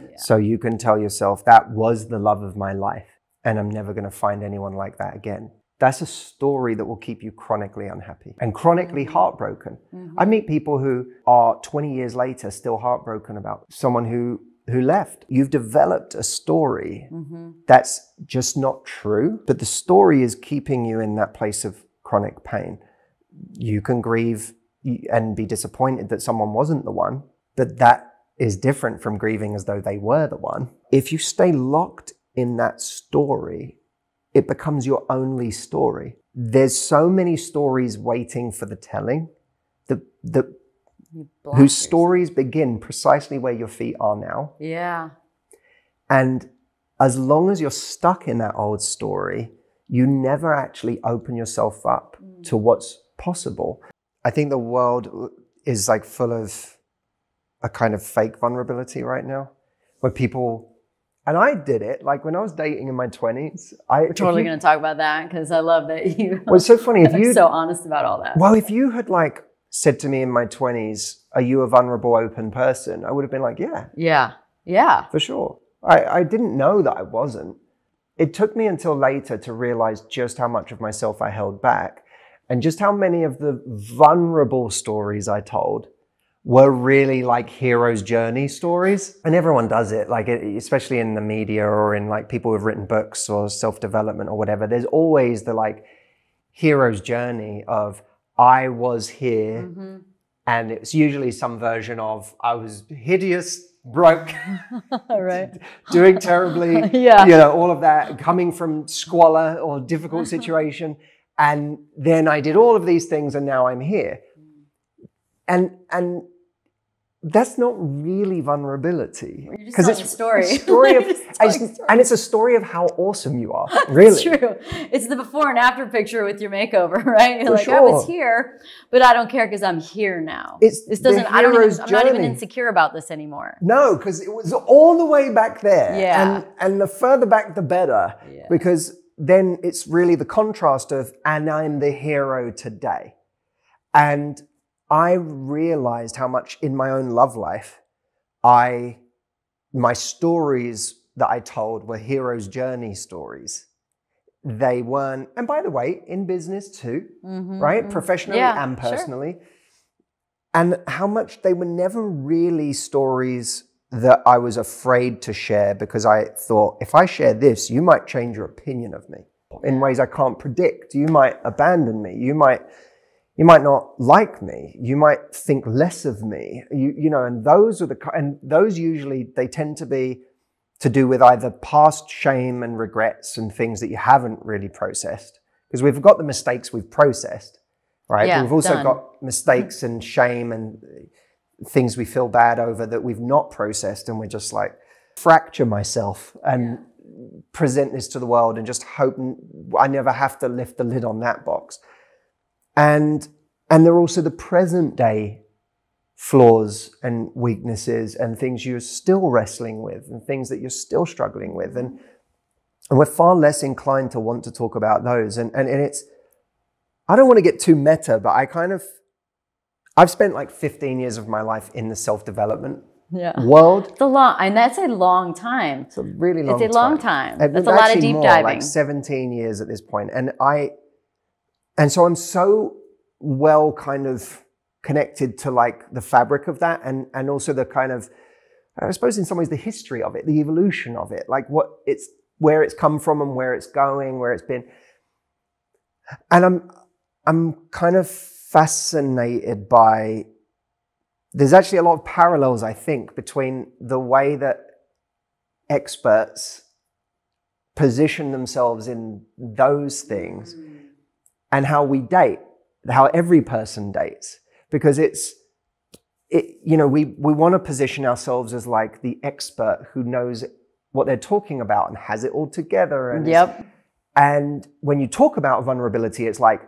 Yeah. So you can tell yourself that was the love of my life and I'm never going to find anyone like that again. That's a story that will keep you chronically unhappy and chronically Mm-hmm. heartbroken. I meet people who are 20 years later still heartbroken about someone who who left. You've developed a story Mm-hmm. that's just not true, but the story is keeping you in that place of chronic pain. You can grieve and be disappointed that someone wasn't the one, but that is different from grieving as though they were the one. If you stay locked in that story, it becomes your only story. There's so many stories waiting for the telling that, that whose yourself. stories begin precisely where your feet are now. Yeah. And as long as you're stuck in that old story, you never actually open yourself up mm. to what's possible. I think the world is like full of a kind of fake vulnerability right now where people, and I did it, like when I was dating in my 20s, I We're totally going to talk about that because I love that you Well, it's so funny if you so honest about all that. Well, if you had like said to me in my 20s, Are you a vulnerable, open person? I would have been like, Yeah, Yeah. Yeah. for sure. I, I didn't know that I wasn't. It took me until later to realize just how much of myself I held back and just how many of the vulnerable stories I told were really like hero's journey stories. And everyone does it, like especially in the media or in like people who've written books or self development or whatever. There's always the like hero's journey of I was here Mhm. and it's usually some version of I was hideous, broke, right. doing terribly, Yeah. you know, all of that, coming from squalor or difficult situation, and then I did all of these things, and now I'm here, and and that's not really vulnerability You're just telling a story. a story of, just and telling a it's- story. and it's a story of how awesome you are, really. It's true. It's the before and after picture with your makeover, right? You're For like, I was here, but I don't care because I'm here now. It's this doesn't. I don't. Even, I'm not even insecure about this anymore. No, because it was all the way back there. Yeah. And and the further back the better. Yeah. Because then it's really the contrast of and I'm the hero today. And I realized how much in my own love life I my stories that I told were hero's journey stories. They weren't, and by the way, in business too, Mhm, right? mhm. Professionally Yeah, and sure. personally. And how much they were never really stories that I was afraid to share because I thought, if I share this, you might change your opinion of me in ways I can't predict. You might abandon me. You might, you might not like me. You might think less of me. You, you know, and those are the, and those usually, they tend to be to do with either past shame and regrets and things that you haven't really processed. Because we've got the mistakes we've processed, right? Yeah, but we've also done. got mistakes and shame and things we feel bad over that we've not processed. And we're just like, fracture myself and present this to the world and just hope I never have to lift the lid on that box. And and there are also the present day flaws and weaknesses and things you're still wrestling with and things that you're still struggling with. And, and we're far less inclined to want to talk about those. And, and, and it's, I don't want to get too meta, but I kind of, I've spent like 15 years of my life in the self development Yeah. world. It's a long, and that's a long time. It's a really long time. It's a long time. And That's a lot of deep more, diving. Like 17 years at this. And I, and so I'm so well kind of connected to like the fabric of that and, and also the kind of, I suppose in some ways the history of it, the evolution of it, like what it's, where it's come from and where it's going, where it's been. And I'm, I'm kind of fascinated by, there's actually a lot of parallels, I think, between the way that experts position themselves in those things mm. And how we date, how every person dates, because it's, it, you know, we, we want to position ourselves as like the expert who knows what they're talking about and has it all together. And Yep. and when you talk about vulnerability, it's like,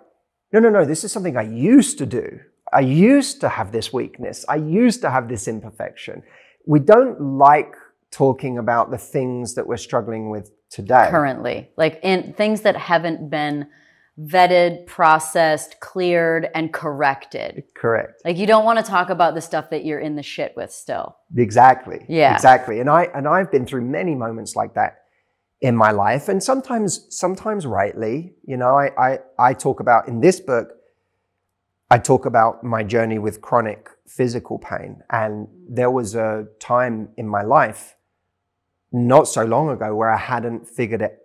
no, no, no, this is something I used to do. I used to have this weakness. I used to have this imperfection. We don't like talking about the things that we're struggling with today. Currently, like in things that haven't been vetted, processed, cleared, and corrected. Correct. Like you don't want to talk about the stuff that you're in the shit with still. Exactly. Yeah. Exactly. And I and I've been through many moments like that in my life, and sometimes sometimes rightly. You know, I I, I talk about in this book. I talk about my journey with chronic physical pain, and there was a time in my life, not so long ago, where I hadn't figured it.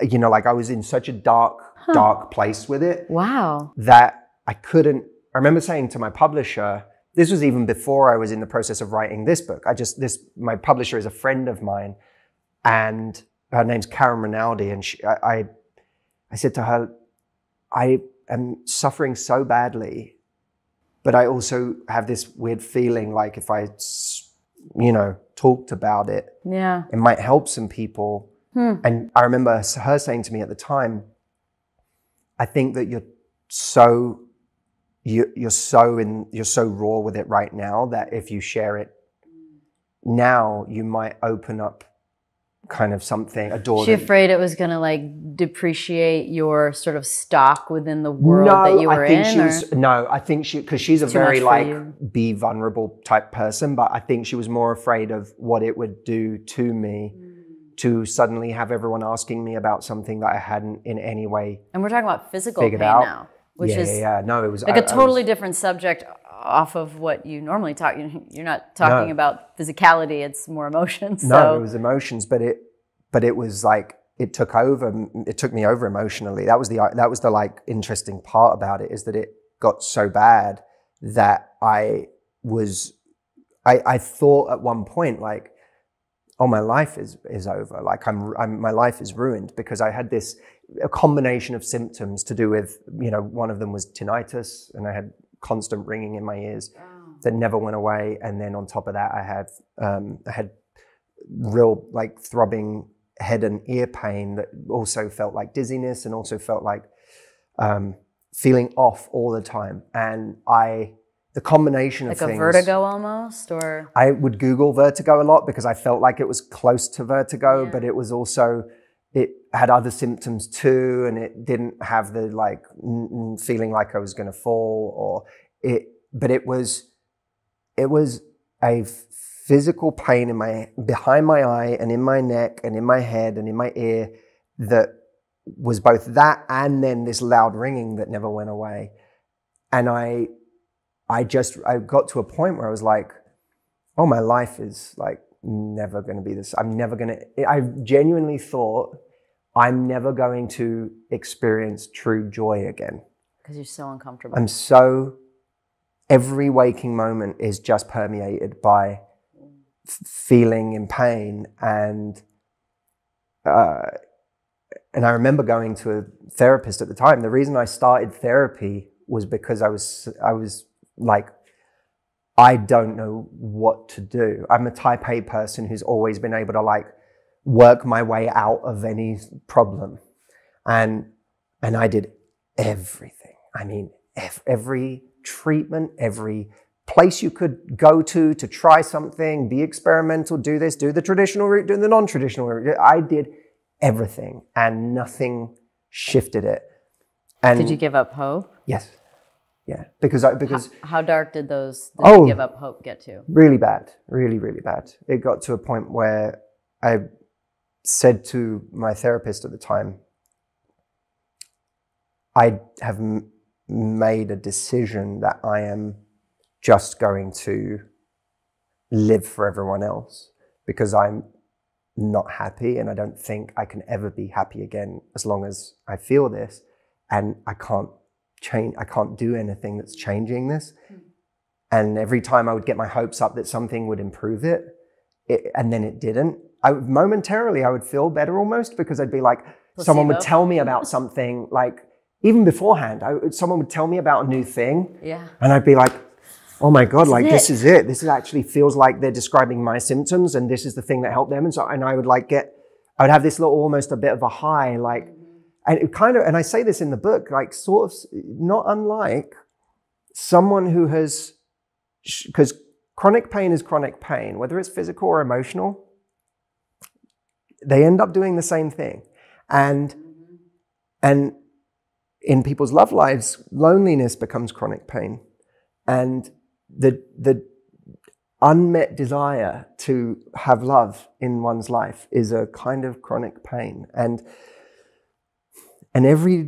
You know, like I was in such a dark, dark place with it Wow. that I couldn't. I remember saying to my publisher, this was even before I was in the process of writing this book. I just, this, my publisher is a friend of mine and her name's Karen Rinaldi. And she, I, I, I said to her, I am suffering so badly, but I also have this weird feeling like if I, you know, talked about it, Yeah. it might help some people. Hmm. And I remember her saying to me at the time, I think that you're so you, you're so in you're so raw with it right now that if you share it now, you might open up kind of something a door. She afraid it was gonna like depreciate your sort of stock within the world that you were I think in. she was no. I think she because she's a very like you. be vulnerable type person, but I think she was more afraid of what it would do to me Mm. To suddenly have everyone asking me about something that I hadn't in any way and we're talking about physical pain out. now, which yeah, is yeah, yeah. no, it was like a a totally different subject off of what you normally talk. you- You're not talking No. about physicality; it's more emotions. No, it was emotions, but it, but it was like it took over. It took me over emotionally. That was the that was the like interesting part about it is that it got so bad that I was, I I thought at one point like, oh my life is is over. Like I'm, I'm my life is ruined because I had this a combination of symptoms to do with you know one of them was tinnitus and I had constant ringing in my ears that never went away. And then on top of that, I had um, I had real like throbbing head and ear pain that also felt like dizziness and also felt like um, feeling off all the time. And I the combination like of a vertigo almost, or I would Google vertigo a lot because I felt like it was close to vertigo, Yeah. but it was also it had other symptoms too, and it didn't have the like feeling like I was going to fall or it. But it was it was a physical pain in my behind my eye and in my neck and in my head and in my ear that was both that and then this loud ringing that never went away, and I I just I got to a point where I was like, oh, my life is like never going to be this. I'm never going to. I genuinely thought I'm never going to experience true joy again. because you're so uncomfortable. I'm so every waking moment is just permeated by f- feeling in pain and uh, and I remember going to a therapist at the time. The reason I started therapy was because I was I was like I don't know what to do. I'm a type A person who's always been able to like work my way out of any problem. And and I did everything. I mean, every treatment, every place you could go to to try something, be experimental, do this, do the traditional route, do the non-traditional route. I did everything and nothing shifted it. And Did you give up hope? yes. Yeah, because I because How dark did those did Oh. give up hope get to? really bad, really, really bad. It got to a point where I said to my therapist at the time, I have m- made a decision that I am just going to live for everyone else because I'm not happy and I don't think I can ever be happy again as long as I feel this and I can't change I can't do anything that's changing this hmm. and every time I would get my hopes up that something would improve it, it and then it didn't. I would, momentarily I would feel better almost because I'd be like, someone would tell me about something like even beforehand. I, someone would tell me about a new thing, Yeah. and I'd be like, oh my god, This is like this is it. This is actually feels like they're describing my symptoms, and this is the thing that helped them. And so, and I would like get, I would have this little almost a bit of a high, like, and it kind of, and I say this in the book, like sort of not unlike someone who has because chronic pain is chronic pain, whether it's physical or emotional, they end up doing the same thing. And and in people's love lives, loneliness becomes chronic pain. And the, the unmet desire to have love in one's life is a kind of chronic pain. And, and every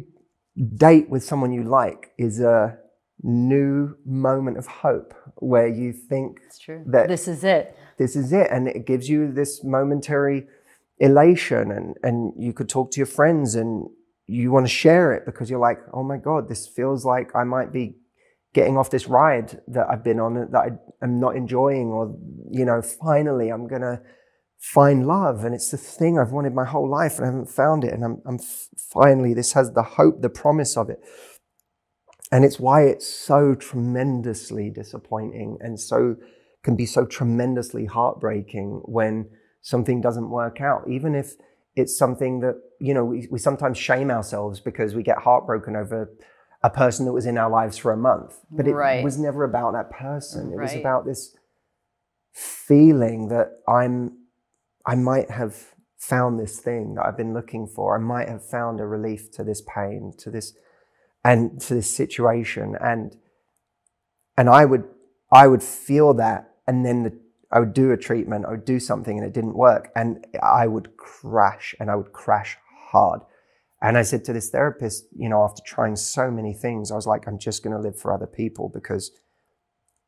date with someone you like is a new moment of hope where you think that This is it. this is it and it gives you this momentary elation and and you could talk to your friends and you want to share it because you're like oh my god this feels like i might be getting off this ride that i've been on that i am not enjoying or you know finally i'm going to find love and it's the thing i've wanted my whole life and i haven't found it and i'm, I'm finally this has the hope the promise of it and it's why it's so tremendously disappointing and so can be so tremendously heartbreaking when something doesn't work out, even if it's something that, you know, we, we sometimes shame ourselves because we get heartbroken over a person that was in our lives for a month. But it Right. was never about that person. It was about this feeling that I'm, I might have found this thing that I've been looking for. I might have found a relief to this pain, to this, and to this situation. And, and I would, I would feel that, and then the, I would do a treatment, I would do something, and it didn't work, and I would crash, and I would crash hard. And I said to this therapist, you know, after trying so many things, I was like, I'm just going to live for other people because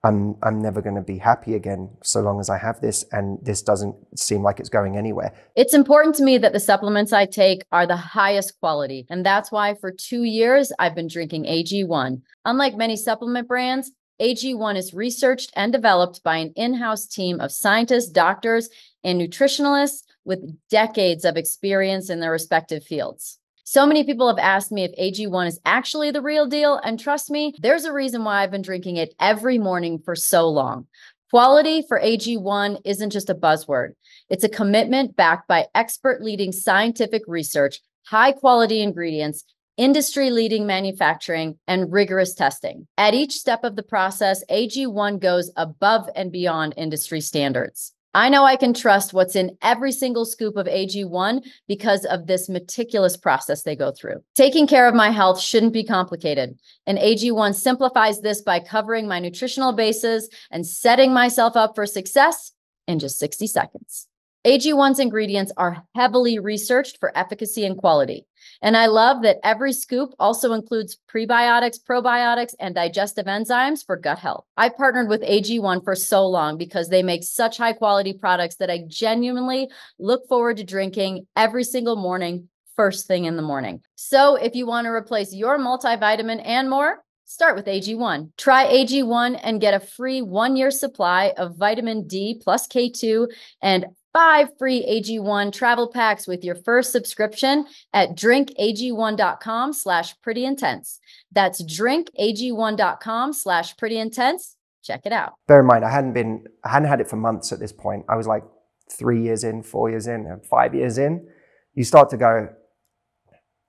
I'm I'm never going to be happy again so long as I have this, and this doesn't seem like it's going anywhere. It's important to me that the supplements I take are the highest quality. And that's why for two years, I've been drinking AG1. Unlike many supplement brands, AG1 is researched and developed by an in house team of scientists, doctors, and nutritionalists with decades of experience in their respective fields. So many people have asked me if AG1 is actually the real deal. And trust me, there's a reason why I've been drinking it every morning for so long. Quality for AG1 isn't just a buzzword. It's a commitment backed by expert leading scientific research, high quality ingredients, industry leading manufacturing, and rigorous testing. At each step of the process, AG1 goes above and beyond industry standards. I know I can trust what's in every single scoop of AG1 because of this meticulous process they go through. Taking care of my health shouldn't be complicated, and AG1 simplifies this by covering my nutritional bases and setting myself up for success in just 60 seconds. AG1's ingredients are heavily researched for efficacy and quality. And I love that every scoop also includes prebiotics, probiotics, and digestive enzymes for gut health. I've partnered with AG1 for so long because they make such high quality products that I genuinely look forward to drinking every single morning, first thing in the morning. So if you want to replace your multivitamin and more, Start with AG1. Try AG1 and get a free one year supply of vitamin D plus K2 and five free AG1 travel packs with your first subscription at drinkag1.com slash pretty intense. That's drinkag1.com slash pretty intense. Check it out. Bear in mind, I hadn't been, I hadn't had it for months at this point. I was like three years in, four years in, and five years in. You start to go,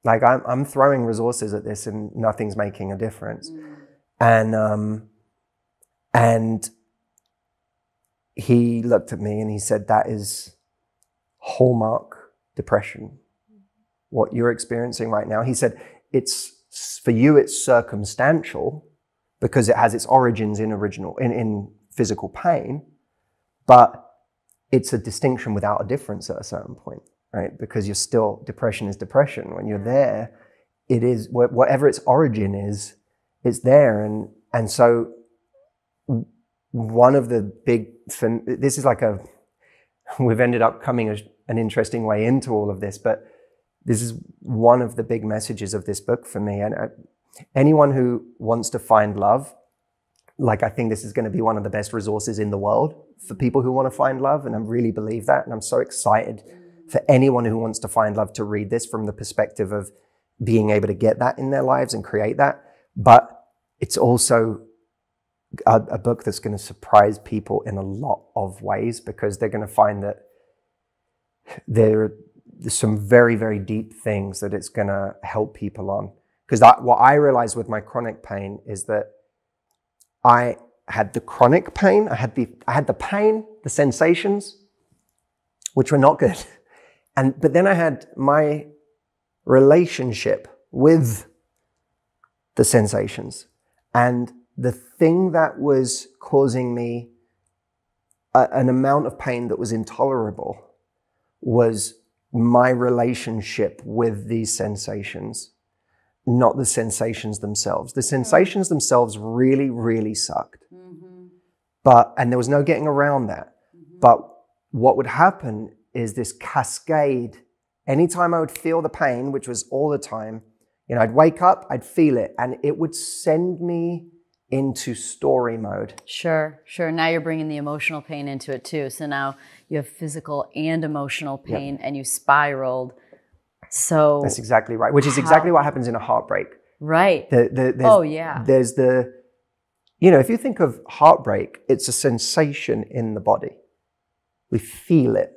like I'm, I'm throwing resources at this, and nothing's making a difference. And um, and he looked at me and he said, "That is hallmark depression. What you're experiencing right now." He said, "It's for you. It's circumstantial." because it has its origins in original in, in physical pain but it's a distinction without a difference at a certain point right because you're still depression is depression when you're there it is whatever its origin is it's there and and so one of the big this is like a we've ended up coming a, an interesting way into all of this but this is one of the big messages of this book for me and uh, anyone who wants to find love, like I think this is going to be one of the best resources in the world for people who want to find love. And I really believe that. And I'm so excited for anyone who wants to find love to read this from the perspective of being able to get that in their lives and create that. But it's also a, a book that's going to surprise people in a lot of ways because they're going to find that there, there's some very, very deep things that it's going to help people on because what I realized with my chronic pain is that I had the chronic pain, I had the I had the pain, the sensations, which were not good, and but then I had my relationship with the sensations. And the thing that was causing me a, an amount of pain that was intolerable was my relationship with these sensations, not the sensations themselves. The hmm. sensations themselves really, really sucked. Mm-hmm. But, and there was no getting around that. Mm-hmm. But what would happen is this cascade. Anytime I would feel the pain, which was all the time, you know, I'd wake up, I'd feel it, and it would send me into story mode. Sure, sure. Now you're bringing the emotional pain into it too. So now you have physical and emotional pain, and you spiraled. So That's exactly right, which is exactly what happens in a heartbreak. right. The, the, Oh yeah. there's the, you know, if you think of heartbreak, it's a sensation in the body. We feel it.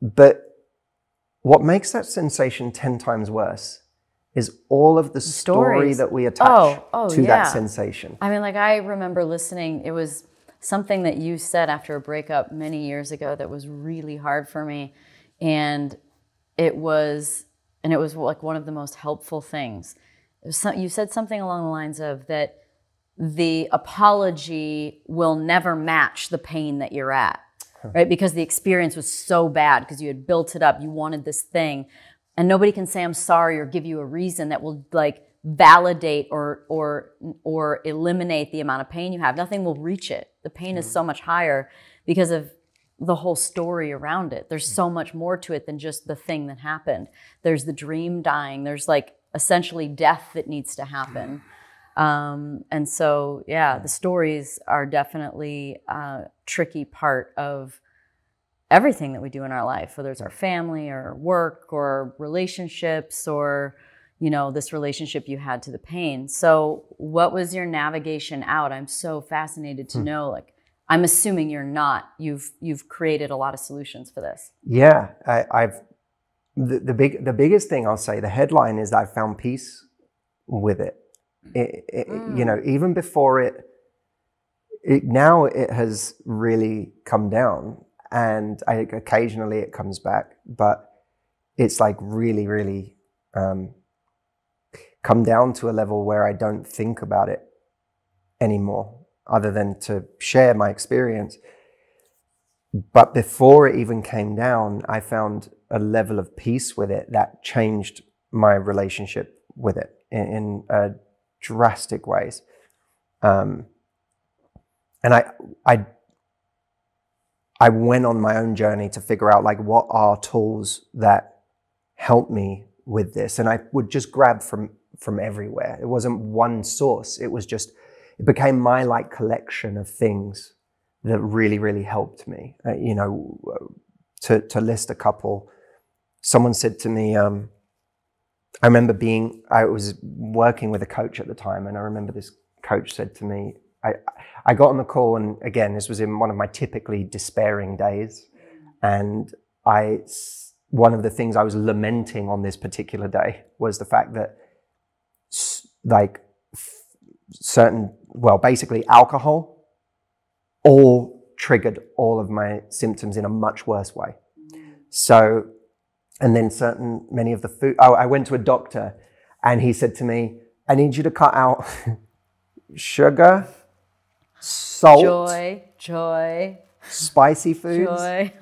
But what makes that sensation 10 times worse is all of the story stories. that we oh, attach Oh, oh, to yeah. that sensation. I mean, like I remember listening. It was something that you said after a breakup many years ago that was really hard for me, and it was, and it was like one of the most helpful things. It was some, you said something along the lines of that the apology will never match the pain that you're at, right? Because the experience was so bad because you had built it up, you wanted this thing, and nobody can say I'm sorry or give you a reason that will like validate or or or eliminate the amount of pain you have. Nothing will reach it. The pain is mm-hmm. so much higher because of the whole story around it. There's mm. so much more to it than just the thing that happened. There's the dream dying. There's like essentially death that needs to happen. Um, and so, yeah, the stories are definitely a tricky part of everything that we do in our life, whether it's our family or work or relationships or, you know, this relationship you had to the pain. So, what was your navigation out? I'm so fascinated to hmm. know. Like, I'm assuming you're not. You've you've created a lot of solutions for this. Yeah, I, I've the, the big the biggest thing I'll say. The headline is I found peace with it. It- it- You mm. know, even before it, it now it has really come down, and I, occasionally it comes back, but it's like really, really um, come down to a level where I don't think about it anymore, other than to share my experience. But before it even came down, I found a level of peace with it that changed my relationship with it in, in drastic ways. Um, and I, I, I went on my own journey to figure out like what are tools that help me with this, and I would just grab from from everywhere. It wasn't one source. It was just it became my like collection of things that really really helped me. Uh, you know, to to list a couple. Someone said to me. Um, I remember being, I was working with a coach at the time, and I remember this coach said to me, I, I got on the call, and again, this was in one of my typically despairing days. And I, one of the things I was lamenting on this particular day was the fact that, like, certain, well, basically alcohol all triggered all of my symptoms in a much worse way. So, and then certain many of the food. Oh, I went to a doctor, and he said to me, "I need you to cut out sugar, salt, Joy, joy, spicy foods, joy.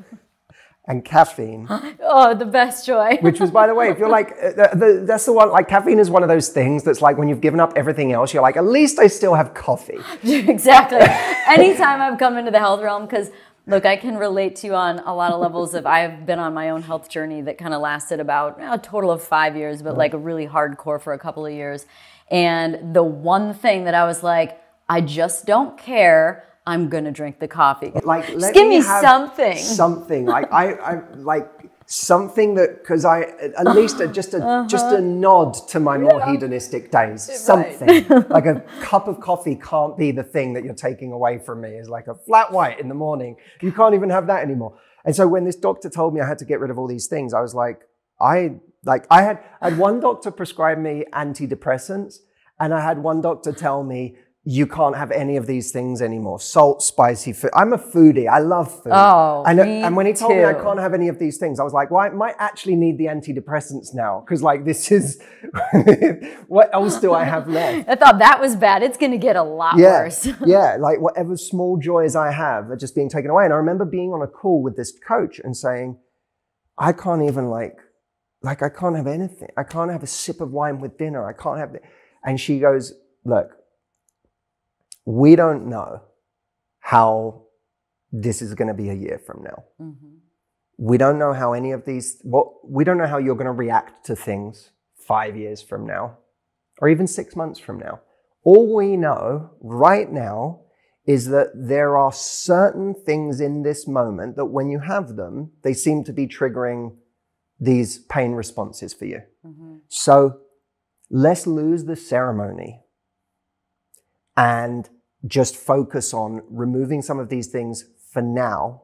and caffeine." Oh, the best joy. Which was, by the way, if you're like, uh, the, the, that's the one. Like caffeine is one of those things that's like when you've given up everything else, you're like, at least I still have coffee. exactly. Anytime I've come into the health realm, because look, I can relate to you on a lot of levels of I've been on my own health journey that kind of lasted about a total of five years, but like really hardcore for a couple of years. And the one thing that I was like, I just don't care. I'm gonna drink the coffee. Like, Just give me have something. Something like I, I like something that because I at least a, just a Uh-huh. just a nod to my more hedonistic days. Something like a cup of coffee can't be the thing that you're taking away from me. Is like a flat white in the morning. You can't even have that anymore. And so when this doctor told me I had to get rid of all these things, I was like, I like I had I had one doctor prescribe me antidepressants, and I had one doctor tell me you can't have any of these things anymore. Salt, spicy food. I'm a foodie. I love food. Oh, and, uh, me and when he told me I can't have any of these things, I was like, well, I might actually need the antidepressants now. Cause like this is, what else do I have left? I thought that was bad. It's going to get a lot Yeah. worse. yeah. Like whatever small joys I have are just being taken away. And I remember being on a call with this coach and saying, I can't even like, like I can't have anything. I can't have a sip of wine with dinner. I can't have, and she goes, look, we don't know how this is going to be a year from now. Mhm. We don't know how any of these, what, we don't know how you're going to react to things five years from now or even six months from now. All we know right now is that there are certain things in this moment that when you have them, they seem to be triggering these pain responses for you. Mhm. So let's lose the ceremony and just focus on removing some of these things for now.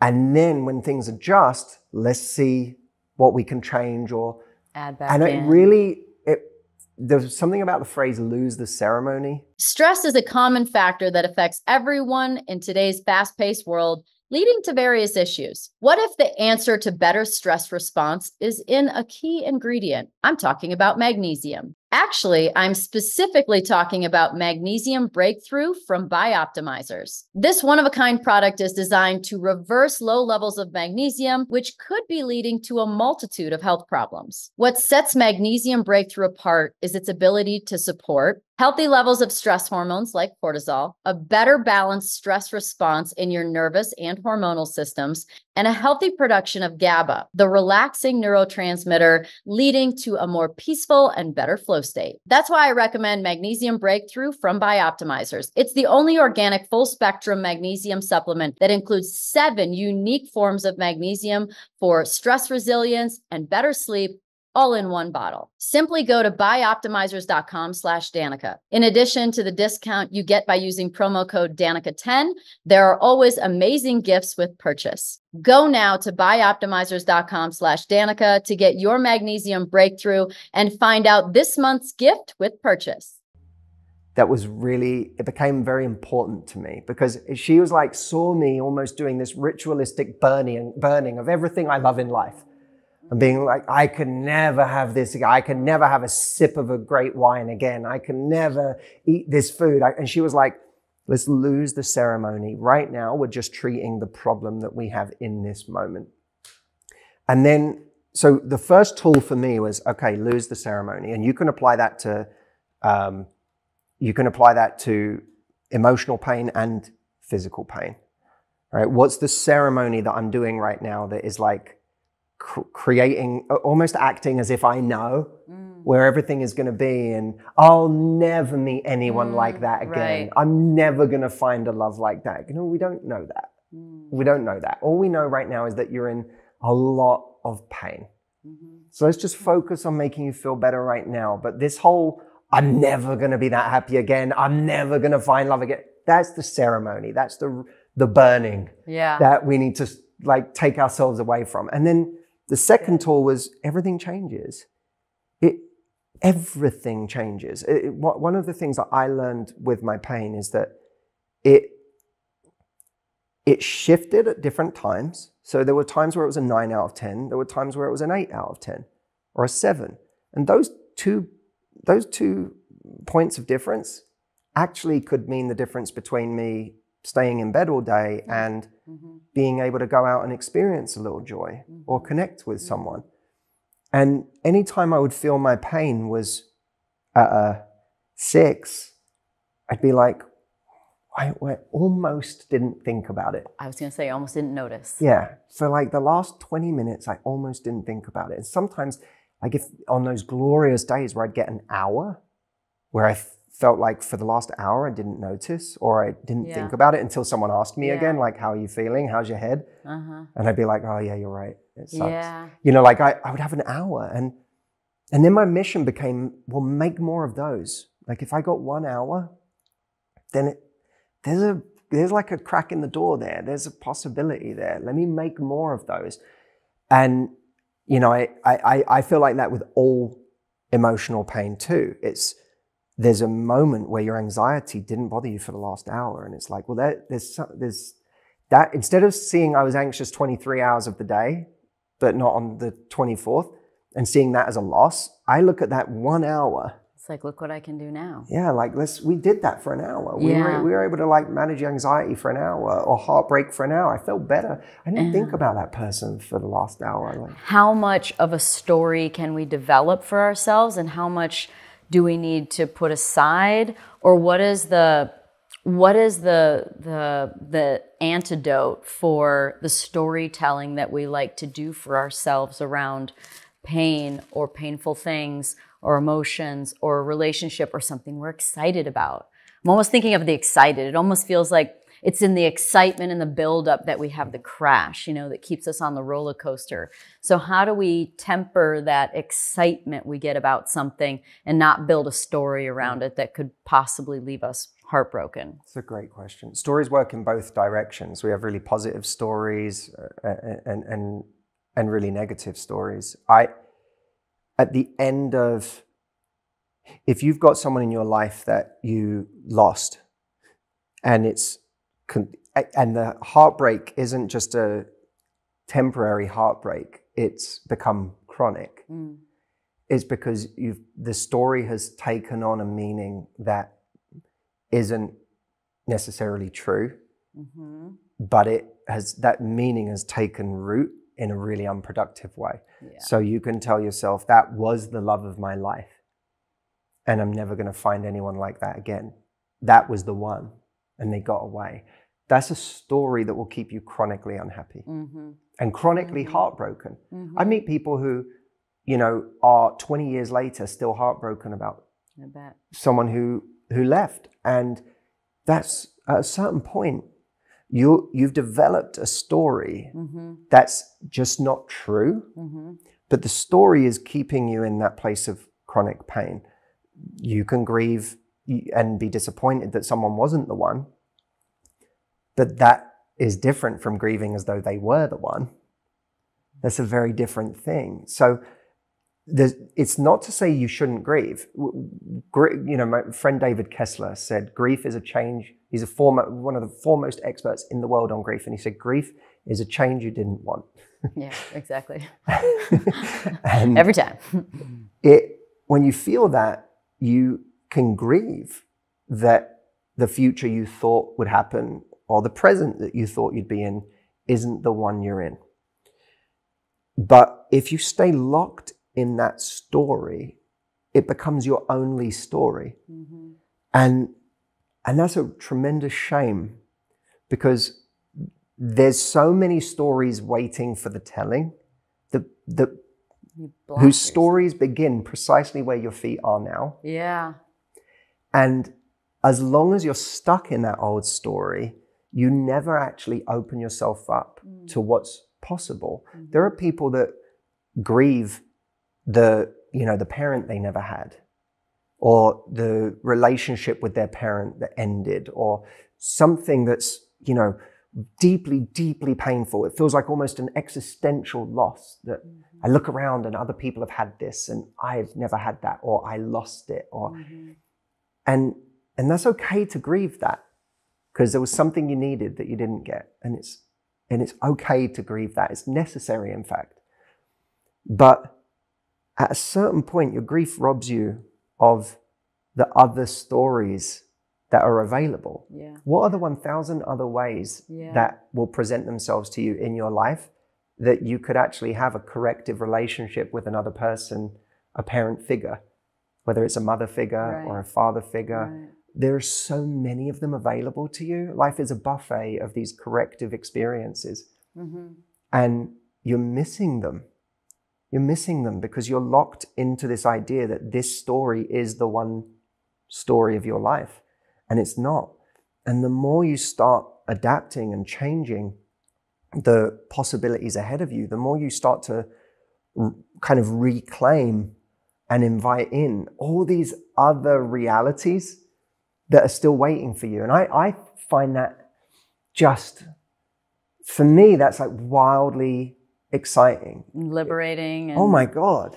And then when things adjust, let's see what we can change or Add back and it in. really it there's something about the phrase lose the ceremony. Stress is a common factor that affects everyone in today's fast paced world, leading to various issues. What if the answer to better stress response is in a key ingredient? I'm talking about magnesium. Actually, I'm specifically talking about magnesium breakthrough from Bioptimizers. This one of a kind product is designed to reverse low levels of magnesium, which could be leading to a multitude of health problems. What sets magnesium breakthrough apart is its ability to support healthy levels of stress hormones like cortisol, a better balanced stress response in your nervous and hormonal systems, and a healthy production of GABA, the relaxing neurotransmitter leading to a more peaceful and better flow state. That's why I recommend Magnesium Breakthrough from Bioptimizers. It's the only organic full spectrum magnesium supplement that includes seven unique forms of magnesium for stress resilience and better sleep all in one bottle. Simply go to bioptimizers.com slash Danica. In addition to the discount you get by using promo code Danica10, there are always amazing gifts with purchase. Go now to bioptimizers.com slash Danica to get your magnesium breakthrough and find out this month's gift with purchase. that was really it became very important to me because she was like saw me almost doing this ritualistic burning burning of everything I love in life and being like I can never have this again. I can never have a sip of a great wine again I can never eat this food I, and she was like let's lose the ceremony right now we're just treating the problem that we have in this moment and then so the first tool for me was okay lose the ceremony and you can apply that to um, you can apply that to emotional pain and physical pain. Right? What's the ceremony that I'm doing right now that is like cr- creating, almost acting as if I know mm. where everything is going to be, and I'll never meet anyone Mm, like that again. right. I'm never going to find a love like that. You know, we don't know that. Mm. We don't know that. All we know right now is that you're in a lot of pain. Mm-hmm. So let's just focus on making you feel better right now. But this whole, I'm never going to be that happy again. I'm never going to find love again. That's the ceremony. That's the, the burning Yeah. that we need to like take ourselves away from. And then the second tool was everything changes. It, everything changes. It- it- one of the things that I learned with my pain is that it, it shifted at different times. So there were times where it was a nine out of 10. There were times where it was an eight out of 10 or a seven. And those two, those two points of difference actually could mean the difference between me staying in bed all day mm. and Mm-hmm. being able to go out and experience a little joy mm-hmm. or connect with someone. And anytime I would feel my pain was at a six, I'd be like, I, I almost didn't think about it. I was going to say, I almost didn't notice. Yeah. For like the last 20 minutes, I almost didn't think about it. And sometimes, like if on those glorious days where I'd get an hour, where I felt like for the last hour I didn't notice or I didn't Yeah. think about it until someone asked me Yeah. again, like, how are you feeling? How's your head? Uh huh. And I'd be like, oh, yeah, you're right. It sucks. Yeah. You know, like I, I would have an hour and and then my mission became, well, make more of those. Like if I got one hour, then it, there's a there's like a crack in the door there. There's a possibility there. Let me make more of those. And you know, I I I- I feel like that with all emotional pain too. It's there's a moment where your anxiety didn't bother you for the last hour. And it's like, well, there, there's, there's that instead of seeing I was anxious 23 hours of the day, but not on the 24th, and seeing that as a loss, I look at that one hour. It's like, look what I can do now. Yeah, like let's we did that for an hour. We Yeah. were we were able to like manage anxiety for an hour or heartbreak for an hour. I felt better. I didn't think about that person for the last hour. Like, How much of a story can we develop for ourselves and how much do we need to put aside? Or what is the what is the the the antidote for the storytelling that we like to do for ourselves around pain or painful things or emotions or a relationship or something we're excited about. I'm almost thinking of the excited. It almost feels like it's in the excitement and the buildup that we have the crash, you know, that keeps us on the roller coaster. So, how do we temper that excitement we get about something and not build a story around it that could possibly leave us heartbroken? It's a great question. Stories work in both directions. We have really positive stories uh, and and and really negative stories. I at the end of if you've got someone in your life that you lost and it's and the heartbreak isn't just a temporary heartbreak, it's become chronic. Mm. It's because you've the story has taken on a meaning that isn't necessarily true, Mm-hmm. but it has that meaning has taken root in a really unproductive way. Yeah. So you can tell yourself that was the love of my life, and I'm never going to find anyone like that again. That was the one, and they got away. That's a story that will keep you chronically unhappy Mm-hmm. and chronically Mhm. heartbroken. Mm-hmm. I meet people who, you know, are 20 years later still heartbroken about someone who who left, and that's at a certain point you you've developed a story Mm-hmm. that's just not true, Mm-hmm. but the story is keeping you in that place of chronic pain. You can grieve and be disappointed that someone wasn't the one, but that is different from grieving as though they were the one. That's a very different thing. So it's not to say you shouldn't grieve. Gr- You know, my friend David Kessler said grief is a change. He's a former, one of the foremost experts in the world on grief, and he said grief is a change you didn't want. Yeah, exactly. Every time. it when you feel that you can grieve that the future you thought would happen or the present that you thought you'd be in isn't the one you're in but if you stay locked in that story it becomes your only story mm-hmm. and and that's a tremendous shame because there's so many stories waiting for the telling the the whose yourself. stories begin precisely where your feet are now. Yeah. And as long as you're stuck in that old story, you never actually open yourself up Mm. to what's possible. Mhm. There are people that grieve the, you know, the parent they never had or the relationship with their parent that ended or something that's, you know, deeply, deeply painful. It feels like almost an existential loss that I look around and other people have had this and I've never had that or I lost it or Mhm. And and that's okay to grieve that because there was something you needed that you didn't get and it's and it's okay to grieve that. It's necessary in fact. But at a certain point your grief robs you of the other stories that are available. Yeah. What are the 1000 other ways Yeah. that will present themselves to you in your life that you could actually have a corrective relationship with another person, a parent figure, whether it's a mother figure or a father figure. Right. There are so many of them available to you. Life is a buffet of these corrective experiences, Mm-hmm. and you're missing them. You're missing them because you're locked into this idea that this story is the one story of your life, and it's not. And the more you start adapting and changing the possibilities ahead of you, the more you start to r- kind of reclaim and invite in all these other realities that are still waiting for you. And I, I find that just, for me, that's like wildly exciting. Liberating. And, Oh my God.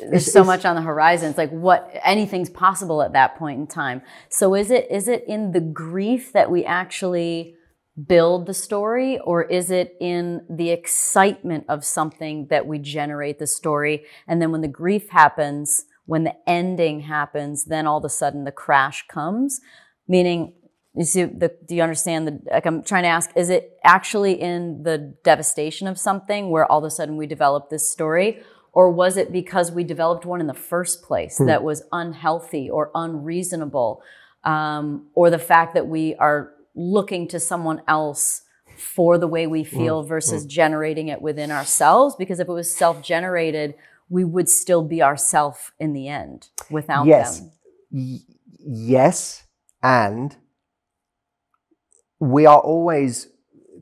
there's so much on the horizon. It's like what anything's possible at that point in time. So is it is it in the grief that we actually build the story or is it in the excitement of something that we generate the story? And then when the grief happens when the ending happens then all of a sudden the crash comes. Meaning you see the do you understand the like i'm trying to ask is it actually in the devastation of something where all of a sudden we develop this story? Or was it because we developed one in the first place Hmm. that was unhealthy or unreasonable? Um, or the fact that we are looking to someone else for the way we Hmm. feel versus generating it within ourselves because if it was self-generated we would still be ourself in the end without Yes. them Y- yes, and we are always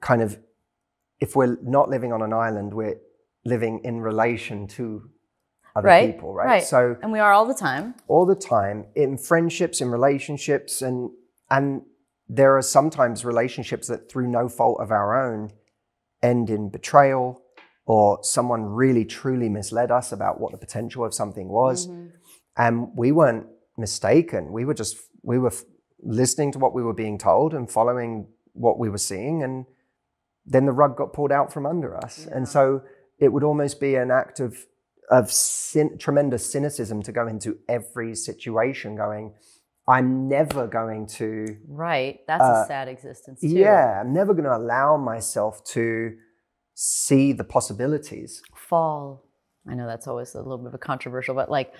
kind of, if we're not living on an island, we're living in relation to other Right, people, right? right. So and we are all the time all the time in friendships, in relationships, and and there are sometimes relationships that, through no fault of our own, end in betrayal, or someone really truly misled us about what the potential of something was. Mm-hmm. And we weren't mistaken. We were just we were f- listening to what we were being told and following what we were seeing and then the rug got pulled out from under us. And so it would almost be an act of of sin, tremendous cynicism to go into every situation going i'm never going to right that's Uh, a sad existence too. yeah i'm never going to allow myself to see the possibilities. Fall. I know that's always a little bit of a controversial but like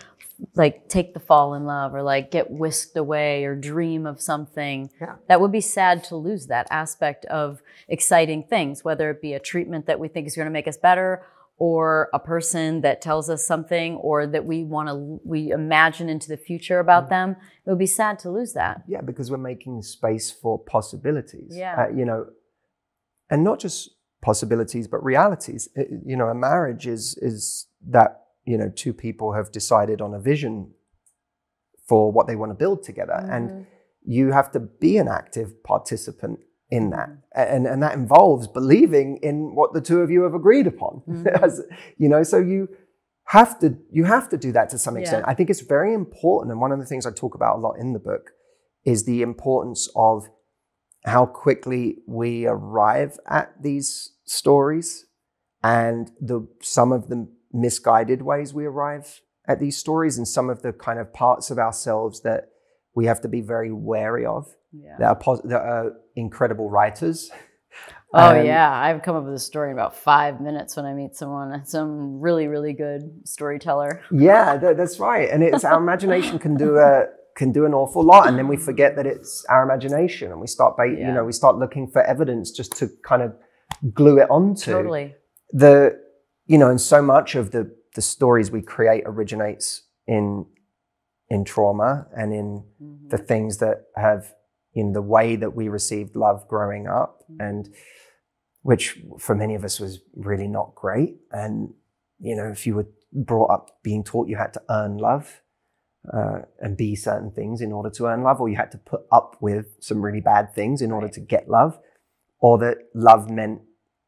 like take the fall in love or like get whisked away or dream of something. Yeah. that would be sad to lose that aspect of exciting things whether it be a treatment that we think is going to make us better or a person that tells us something or that we want to we imagine into the future about them it would be sad to lose that Yeah, because we're making space for possibilities. Yeah. Uh, you know, and not just possibilities, but realities. Uh, you know, a marriage is is that you know two people have decided on a vision for what they want to build together, Mm-hmm. and you have to be an active participant in that, and and that involves believing in what the two of you have agreed upon. Mhm. As, you know, so you have to you have to do that to some Yeah. extent. I think it's very important, and one of the things I talk about a lot in the book is the importance of how quickly we arrive at these stories and the some of the misguided ways we arrive at these stories and some of the kind of parts of ourselves that we have to be very wary of yeah that are, pos- that are incredible writers Oh Um, yeah, I've come up with a story in about five minutes when I meet someone, some really really good storyteller. yeah tha- that's right and it's our imagination can do a can do an awful lot and then we forget that it's our imagination and we start ba- Yeah. you know we start looking for evidence just to kind of glue it onto Totally. the you know and so much of the the stories we create originates in in trauma and in Mhm. the things that have in the way that we received love growing up and which for many of us was really not great. And you know if you were brought up being taught you had to earn love uh, and be certain things in order to earn love or you had to put up with some really bad things in order to get love or that love meant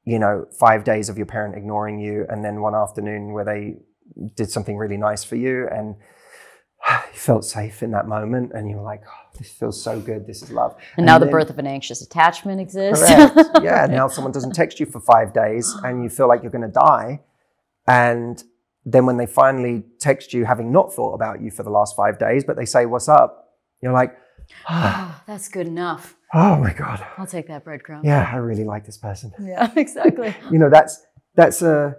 you know five days of your parent ignoring you and then one afternoon where they did something really nice for you and you felt safe in that moment and you were like oh, this feels so good this is love And now the birth of an anxious attachment exists. Correct. yeah. Now someone doesn't text you for five days and you feel like you're going to die. And then when they finally text you, having not thought about you for the last five days, but they say, What's up? You're like, Ah, That's good enough. Oh my God. I'll take that breadcrumb. Yeah, I really like this person. Yeah, exactly. You know, that's, that's a,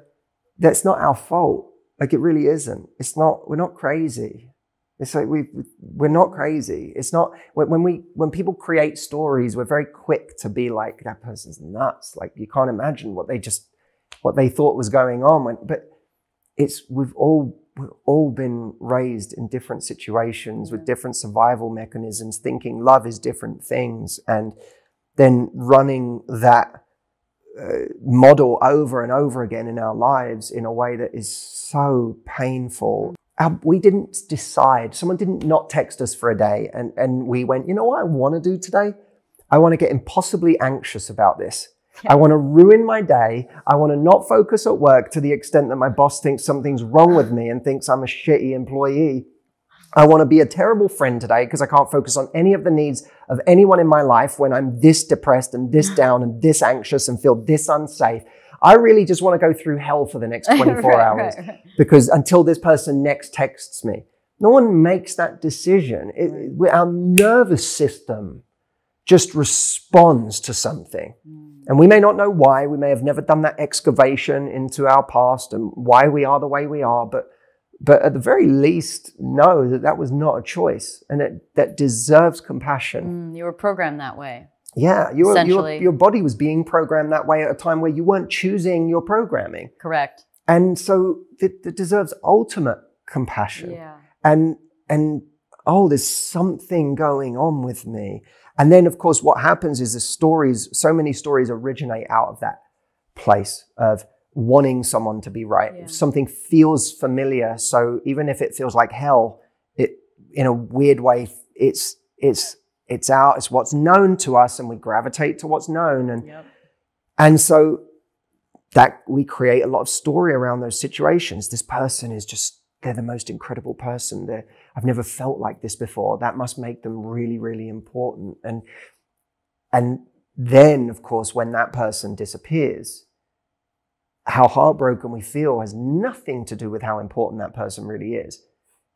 that's not our fault. Like it really isn't. It's not, we're not crazy. It's like we, we're not crazy. It's not, when, we, when people create stories, we're very quick to be like, that person's nuts. Like you can't imagine what they just, what they thought was going on. When, but it's, we've all, we've all been raised in different situations with different survival mechanisms, thinking love is different things and then running that uh, model over and over again in our lives in a way that is so painful. Our- we didn't decide, someone didn't not text us for a day and, and we went, you know what I want to do today? I want to get impossibly anxious about this. I want to ruin my day. I want to not focus at work to the extent that my boss thinks something's wrong with me and thinks I'm a shitty employee. I want to be a terrible friend today because I can't focus on any of the needs of anyone in my life when I'm this depressed and this down and this anxious and feel this unsafe. I really just want to go through hell for the next 24 Right, hours right, right. because until this person next texts me. No one makes that decision. It, it- our nervous system just responds to something. And we may not know why. We may have never done that excavation into our past and why we are the way we are. But, but at the very least, know that that was not a choice and that, that deserves compassion. Mm, you were programmed that way. Yeah, your, your, your body was being programmed that way at a time where you weren't choosing your programming. Correct. And so it, it deserves ultimate compassion Yeah. and and oh there's something going on with me and then of course what happens is the stories so many stories originate out of that place of wanting someone to be right Yeah. something feels familiar so even if it feels like hell it in a weird way it's it's it's out it's what's known to us and we gravitate to what's known and Yep. and so that we create a lot of story around those situations. This person is just, they're the most incredible person. They're, I've never felt like this before. That must make them really, really important. And, and then, of course, when that person disappears, how heartbroken we feel has nothing to do with how important that person really is.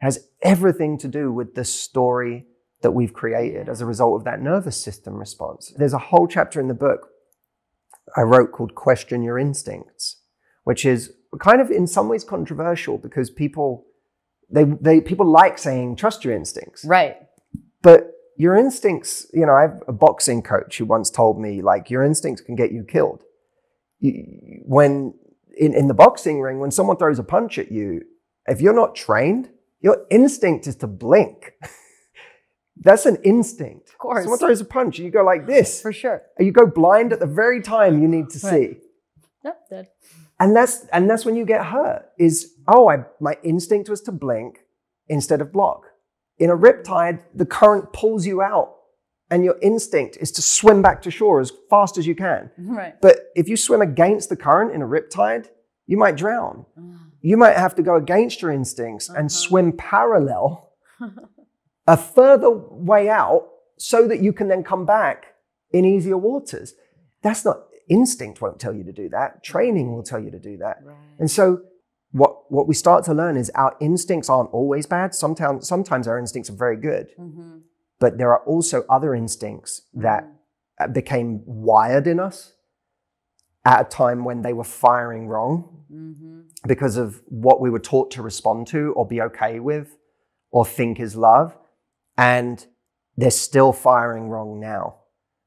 It has everything to do with the story that we've created as a result of that nervous system response. There's a whole chapter in the book I wrote called Question Your Instincts, which is kind of in some ways controversial because people they, they people like saying trust your instincts. Right. But your instincts, you know, I have a boxing coach who once told me like your instincts can get you killed. You- When in, in the boxing ring, when someone throws a punch at you, if you're not trained, your instinct is to blink. That's an instinct. Of course. Someone throws a punch, and you go like this. For sure. And you go blind at the very time you need to Right. see. Yep. Dead. And that's and that's when you get hurt. Is oh, I my instinct was to blink instead of block. In a riptide, the current pulls you out, and your instinct is to swim back to shore as fast as you can. Right. But if you swim against the current in a riptide, you might drown. Ah. You might have to go against your instincts and Uh-huh. swim parallel a further way out so that you can then come back in easier waters. That's not instinct won't tell you to do that. Training will tell you to do that. Right. And so what what we start to learn is our instincts aren't always bad. Sometimes sometimes our instincts are very good. Mm-hmm. But there are also other instincts that uh, became wired in us at a time when they were firing wrong Mm-hmm. because of what we were taught to respond to or be okay with or think is love. And they're still firing wrong now.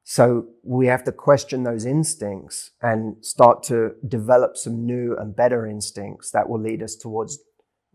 So we have to question those instincts and start to develop some new and better instincts that will lead us towards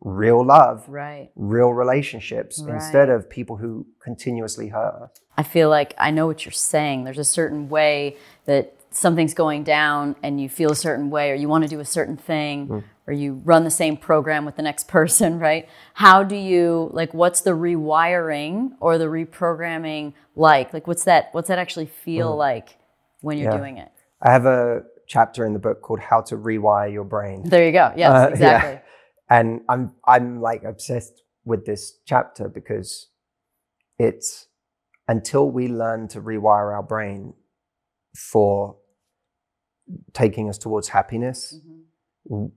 real love, Right. real relationships Right. instead of people who continuously hurt us. I feel like I know what you're saying. There's a certain way that something's going down and you feel a certain way or you want to do a certain thing or you run the same program with the next person, right? How do you like what's the rewiring or the reprogramming like? Like what's that what's that actually feel like when you're Yeah. doing it? I have a chapter in the book called How to Rewire Your Brain. There you go. Yes, Uh, yeah. exactly. and I'm I'm like obsessed with this chapter because it's until we learn to rewire our brain for taking us towards happiness, Mhm.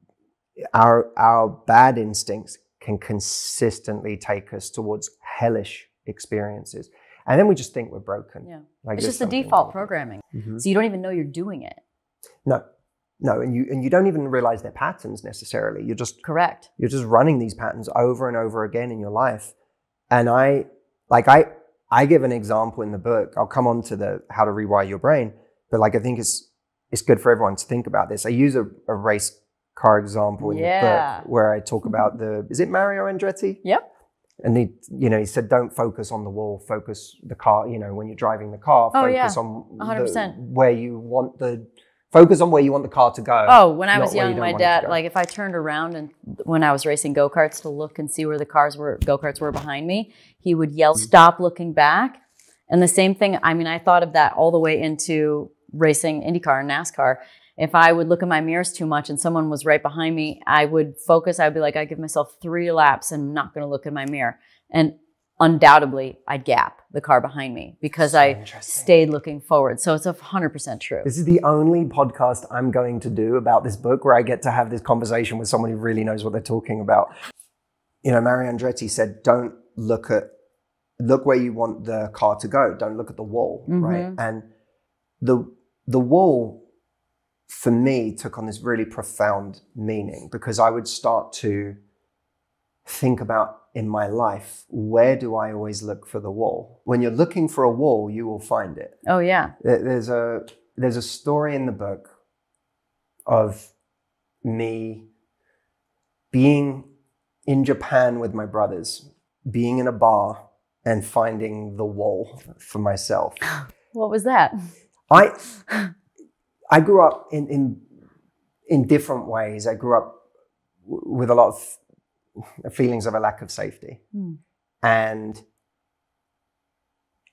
our our bad instincts can consistently take us towards hellish experiences, and then we just think we're broken. Yeah. Like It's just the default programming. Mhm. So you don't even know you're doing it. No, no, and you and you don't even realize they're patterns necessarily. You're just Correct. you're just running these patterns over and over again in your life. And I like I I give an example in the book. I'll come on to the how to rewire your brain, but like I think it's it's good for everyone to think about this. I use a, a race car example in Yeah. the book where I talk about the is it Mario Andretti? Yep. And he, you know, he said, don't focus on the wall, focus the car, you know, when you're driving the car, Oh, yeah. focus on 100%. where you want the, focus on where you want the car to go. Oh, when I was where you young, my want it to dad, like if I turned around and when I was racing go karts to look and see where the cars were, go karts were behind me, he would yell, Mm-hmm. "Stop looking back!" And the same thing. I mean, I thought of that all the way into racing IndyCar and NASCAR, if I would look in my mirrors too much and someone was right behind me, I would focus. I'd be like, I give myself three laps and I'm not going to look in my mirror. And undoubtedly, I'd gap the car behind me because So I stayed looking forward. So it's a hundred percent true. This is the only podcast I'm going to do about this book where I get to have this conversation with someone who really knows what they're talking about. You know, Mario Andretti said, don't look at, look where you want the car to go. Don't look at the wall, right? Mhm. And the, the wall for me took on this really profound meaning because I would start to think about in my life, where do I always look for the wall? When you're looking for a wall, you will find it. Oh yeah. There's a there's a story in the book of me being in Japan with my brothers, being in a bar and finding the wall for myself. What was that? I I grew up in in in different ways. I grew up w- with a lot of feelings of a lack of safety, Hmm. and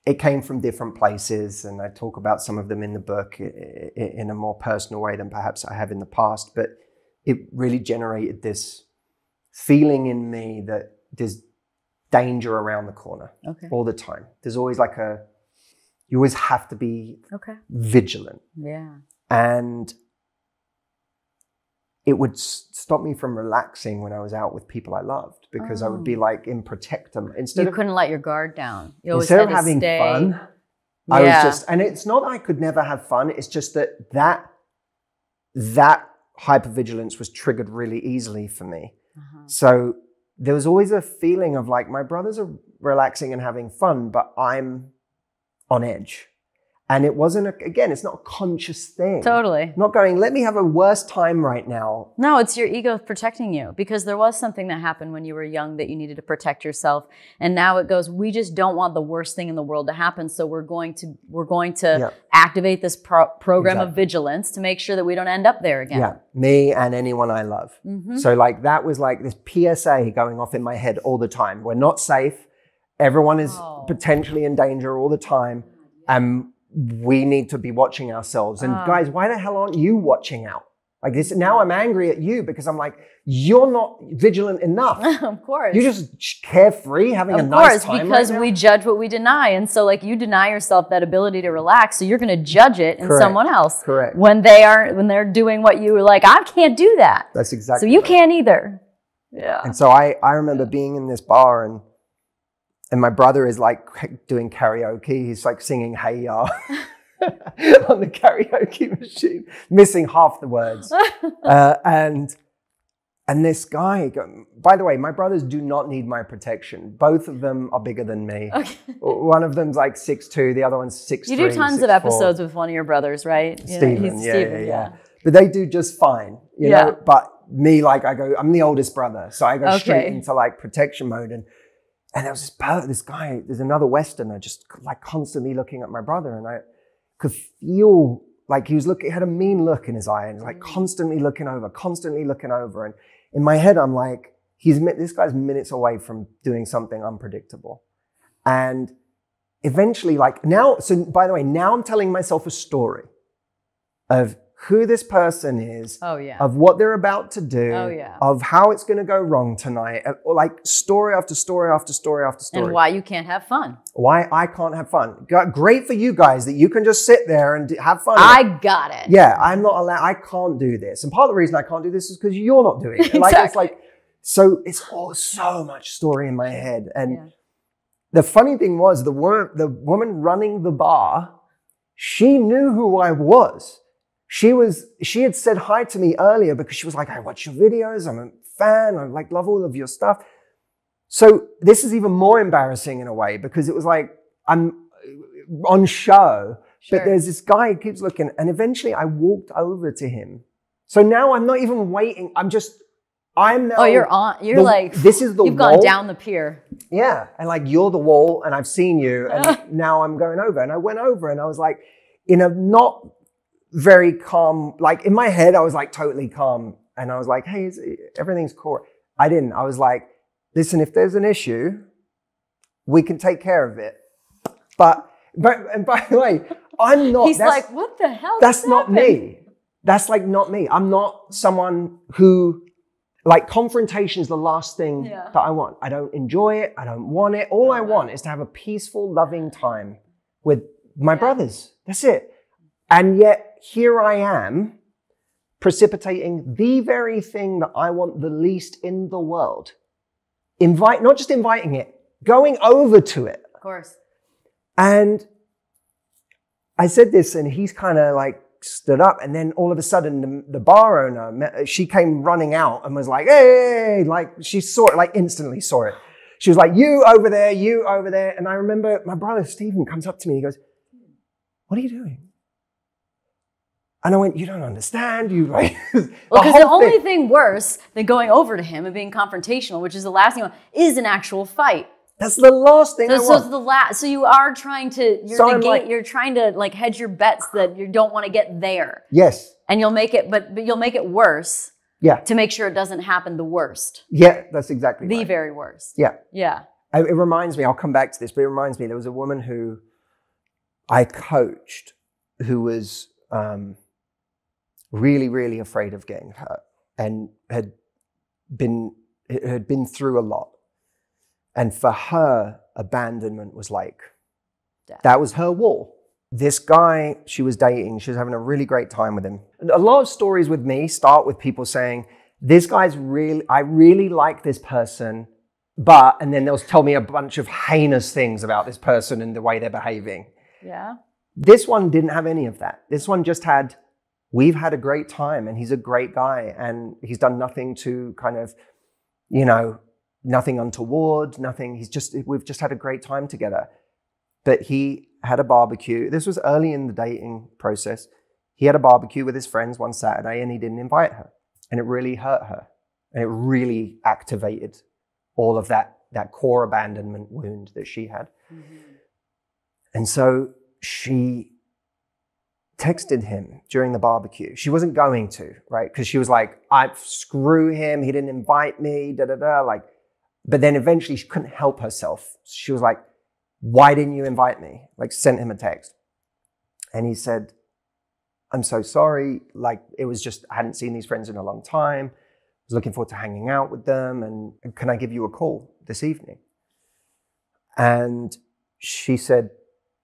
it came from different places. And I talk about some of them in the book in a more personal way than perhaps I have in the past. But it really generated this feeling in me that there's danger around the corner Okay. all the time. There's always like a you always have to be Okay. vigilant Yeah. and it would s- stop me from relaxing when I was out with people I loved because I would be like in protector instead You of couldn't let your guard down. You always instead of having stay. fun. I was just, and it's not that I could never have fun. It's just that that that hypervigilance was triggered really easily for me. Uh-huh. So there was always a feeling of like my brothers are relaxing and having fun, but I'm on edge. And it wasn't a, again, it's not a conscious thing. Totally. Not going, let me have a worse time right now. No, it's your ego protecting you because there was something that happened when you were young that you needed to protect yourself. And now it goes, we just don't want the worst thing in the world to happen. So we're going to we're going to Yeah. activate this pro- program of vigilance to make sure that we don't end up there again. Yeah, me and anyone I love. Mhm. So like that was like this PSA going off in my head all the time. We're not safe. Everyone is Oh. potentially in danger all the time. And we need to be watching ourselves. And Ah. guys, why the hell aren't you watching out? Like this now I'm angry at you because I'm like, you're not vigilant enough. of course. You're just carefree, having a of nice course, time. because right we judge what we deny. And so like you deny yourself that ability to relax. So you're gonna judge it in Correct. someone else. Correct. When they are when they're doing what you were like, I can't do that. That's exactly so you right. can't either. Yeah. And so I, I remember being in this bar and and my brother is like doing karaoke. He's like singing Hey Ya on the karaoke machine, missing half the words. Uh, and and this guy, by the way, my brothers do not need my protection. Both of them are bigger than me. Okay. One of them's like six two, the other one's six. You do tons of episodes with one of your brothers, right? You know, Stephen, he's yeah, yeah, yeah. But they do just fine, you Yeah. know. But me, like, I go, I'm the oldest brother, so I go straight into like protection mode. And and there was this per- this guy, there's another Westerner, just like constantly looking at my brother, and I could feel like he was looking, he had a mean look in his eye, and like mm. constantly looking over, constantly looking over. And in my head, I'm like, he's this guy's minutes away from doing something unpredictable, and eventually, like now, so by the way, now I'm telling myself a story of who this person is, Oh yeah. of what they're about to do, Oh, yeah. of how it's going to go wrong tonight, like story after story after story after story. and why you can't have fun. Why I can't have fun. Great for you guys that you can just sit there and have fun. I got it. yeah, I'm not allowed. I can't do this, and part of the reason I can't do this is because you're not doing it. Like it's Exactly. like so. It's all so much story in my head, and Yeah. the funny thing was the woman, the woman running the bar, she knew who I was. She was, she had said hi to me earlier because she was like, I watch your videos. I'm a fan. I like love all of your stuff. So this is even more embarrassing in a way because it was like, I'm uh, on show, Sure. but there's this guy who keeps looking and eventually I walked over to him. So now I'm not even waiting. I'm just, I'm now. Oh, you're on. You're the- like this is the you've wall. gone down the pier. Yeah. And like, you're the wall and I've seen you and now I'm going over. And I went over and I was like, in a not very calm, like in my head, I was like totally calm. And I was like, hey, is, everything's cool. I didn't. I was like, listen, if there's an issue, we can take care of it. But, but, and by the way, I'm not. He's that's- like, what the hell? that's not happened?" me. That's like not me. I'm not someone who like confrontation is the last thing Yeah. that I want. I don't enjoy it. I don't want it. All I No. want is to have a peaceful, loving time with my Yeah. brothers. That's it. And yet here I am precipitating the very thing that I want the least in the world. Invite, not just inviting it, going over to it. Of course. And I said this, and he's kind of like stood up, and then all of a sudden, the, the bar owner, met, she came running out and was like, "Hey!" Like she saw it, like instantly saw it. She was like, "You over there, you over there." And I remember my brother Stephen comes up to me. He goes, "What are you doing?" And I went, "You don't understand. You like." Well, because the, whole only thing- thing worse than going over to him and being confrontational, which is the last thing, want, is an actual fight. that's the last thing So, I so want. the last. So you are trying to you're So negate, like- you're trying to like hedge your bets that you don't want to get there, yes. and you'll make it, but, but you'll make it worse Yeah. to make sure it doesn't happen. The worst, Yeah. That's exactly the right. very worst. Yeah. Yeah. I- It reminds me, I'll come back to this, but it reminds me there was a woman who I coached who was um, really, really afraid of getting hurt and had been had been through a lot. And for her, abandonment was like Death. that was her wall. This guy she was dating, she was having a really great time with him. A lot of stories with me start with people saying, This guy's really, I really like this person, but, and then they'll tell me a bunch of heinous things about this person and the way they're behaving. Yeah. This one didn't have any of that. This one just had, we've had a great time and he's a great guy and he's done nothing to kind of, you know, nothing untoward, nothing. He's just, we've just had a great time together. But he had a barbecue. This was early in the dating process. He had a barbecue with his friends one Saturday and he didn't invite her. And it really hurt her. And it really activated all of that, that core abandonment wound that she had. Mm-hmm. And so she texted him during the barbecue. She wasn't going to, right? Because she was like, I screw him. He didn't invite me, da da da. Like, but then eventually she couldn't help herself. She was like, Why didn't you invite me? Like, sent him a text. And he said, I'm so sorry. Like, it was just, I hadn't seen these friends in a long time. I was looking forward to hanging out with them. And can I give you a call this evening? And she said,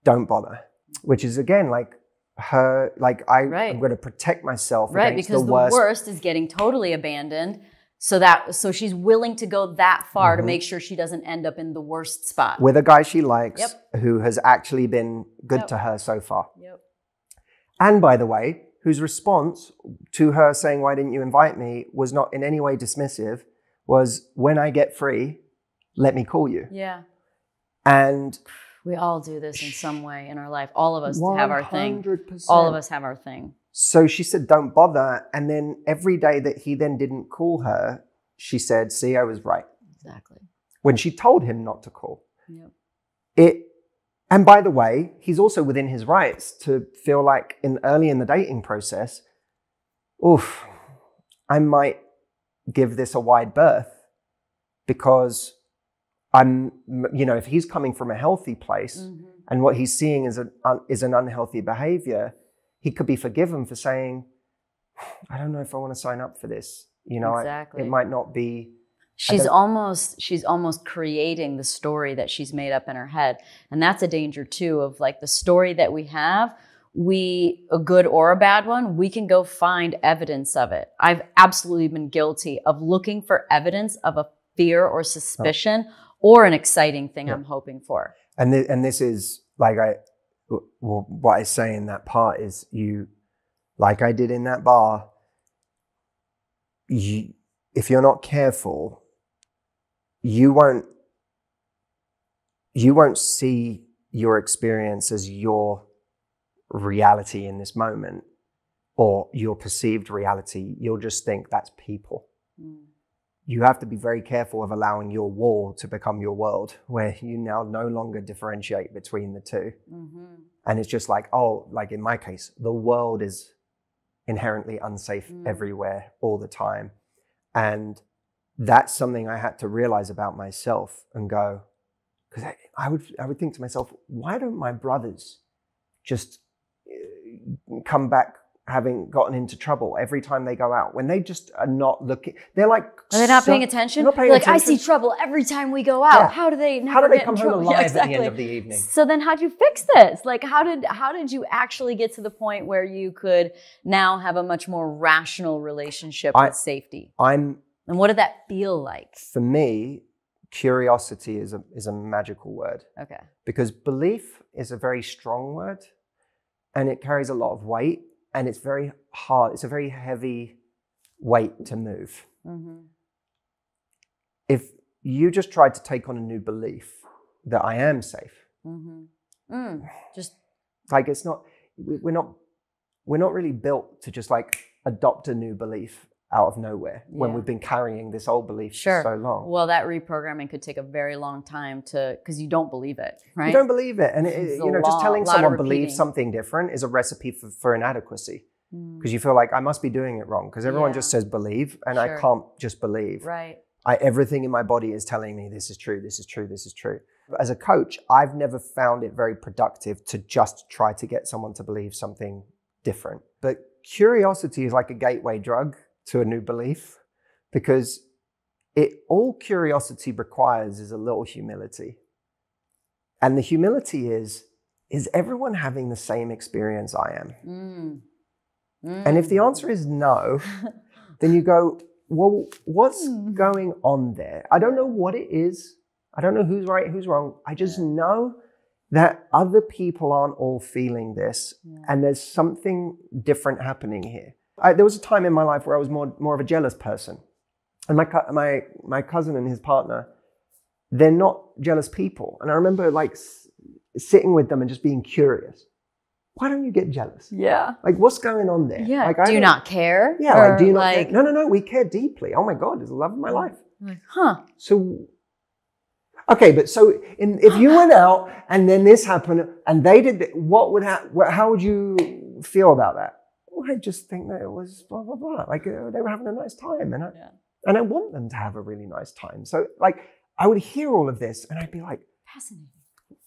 Don't bother, which is again like her, like, I, Right. I'm going to protect myself Right. Because the the worst. worst is getting totally abandoned. So that so she's willing to go that far to Mhm. make sure she doesn't end up in the worst spot. with a guy she likes Yep. who has actually been good Yep. to her so far. Yep. And by the way, whose response to her saying, Why didn't you invite me? was not in any way dismissive, was when I get free, let me call you. Yeah. And We all do this in some way in our life. All of us have our thing. All of us have our thing. So she said, Don't bother. And then every day that he then didn't call her, she said, See, I was right. Exactly. When she told him not to call. Yep. it and by the way he's also within his rights to feel like in early in the dating process oof i might give this a wide berth because i'm you know if he's coming from a healthy place Mhm. and what he's seeing is an un, is an unhealthy behavior he could be forgiven for saying i don't know if i want to sign up for this you know I- it might not be She's almost she's almost creating the story that she's made up in her head. And that's a danger too of like the story that we have, we a good or a bad one, we can go find evidence of it. I've absolutely been guilty of looking for evidence of a fear or suspicion or an exciting thing Yeah. I'm hoping for. and th- and this is like I well, what I say in that part is you like I did in that bar you if you're not careful you won't you won't see your experience as your reality in this moment or your perceived reality you'll just think that's people Mm. You have to be very careful of allowing your wall to become your world, where you now no longer differentiate between the two. Mhm. And it's just like, oh, like in my case, the world is inherently unsafe Mm. everywhere all the time. And that's something I had to realize about myself and go, because I, I would I would think to myself, why don't my brothers just come back having gotten into trouble every time they go out when they just are not looking they're like Are they not so- paying attention? not paying like I see trouble every time we go out. Yeah. How do they? Never how do they get come home trouble? alive Yeah, at the end of the evening So then, how'd you fix this? Like, how did how did you actually get to the point where you could now have a much more rational relationship I- with safety? i'm And what did that feel like? for me curiosity is a is a magical word Okay. because belief is a very strong word and it carries a lot of weight and it's very hard it's a very heavy weight to move. Hmm if you just tried to take on a new belief that i am safe. Hmm Mm. Just like it's not we're not we're not really built to just like adopt a new belief out of nowhere when we've been carrying this old belief Sure. for so long well, that reprogramming could take a very long time to because you don't believe it, right? you don't believe it and it, you know just telling someone believe something different is a recipe for, for inadequacy Mm. because you feel like i must be doing it wrong because everyone Yeah. just says believe and i can't just believe Right. I, everything in my body is telling me this is true, this is true, this is true. As a coach, I've never found it very productive to just try to get someone to believe something different. But curiosity is like a gateway drug to a new belief because it all curiosity requires is a little humility. And the humility is is everyone having the same experience I am? Mm. And if the Mm. answer is no, then you go, well, what's Hmm. going on there? I don't know what it is. I don't know who's right, who's wrong. I just Yeah. know that other people aren't all feeling this, Yeah. and there's something different happening here. I, there was a time in my life where I was more more of a jealous person, and my my my cousin and his partner, they're not jealous people, and I remember like s- sitting with them and just being curious. Why don't you get jealous? yeah. Like, what's going on there? Yeah. Like, I do you don't- care? yeah, like, do you not like, care? No, no, no, we care deeply. Oh my God, it's the love of my life. like, huh? So, okay, but so in, if you went out and then this happened and they did, what would happen? How would you feel about that? I just think that it was blah, blah, blah. Like uh, they were having a nice time and I, Yeah. and I want them to have a really nice time. So like I would hear all of this and I'd be like, Fascinating.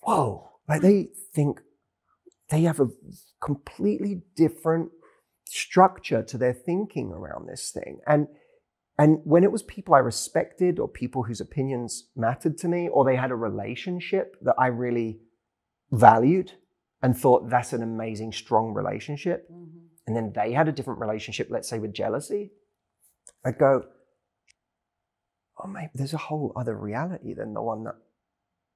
whoa, like they think they have a completely different structure to their thinking around this thing. And and when it was people I respected or people whose opinions mattered to me, or they had a relationship that I really valued and thought that's an amazing, strong relationship, Mhm. And then they had a different relationship, let's say with jealousy, I'd go, oh, maybe there's a whole other reality than the one that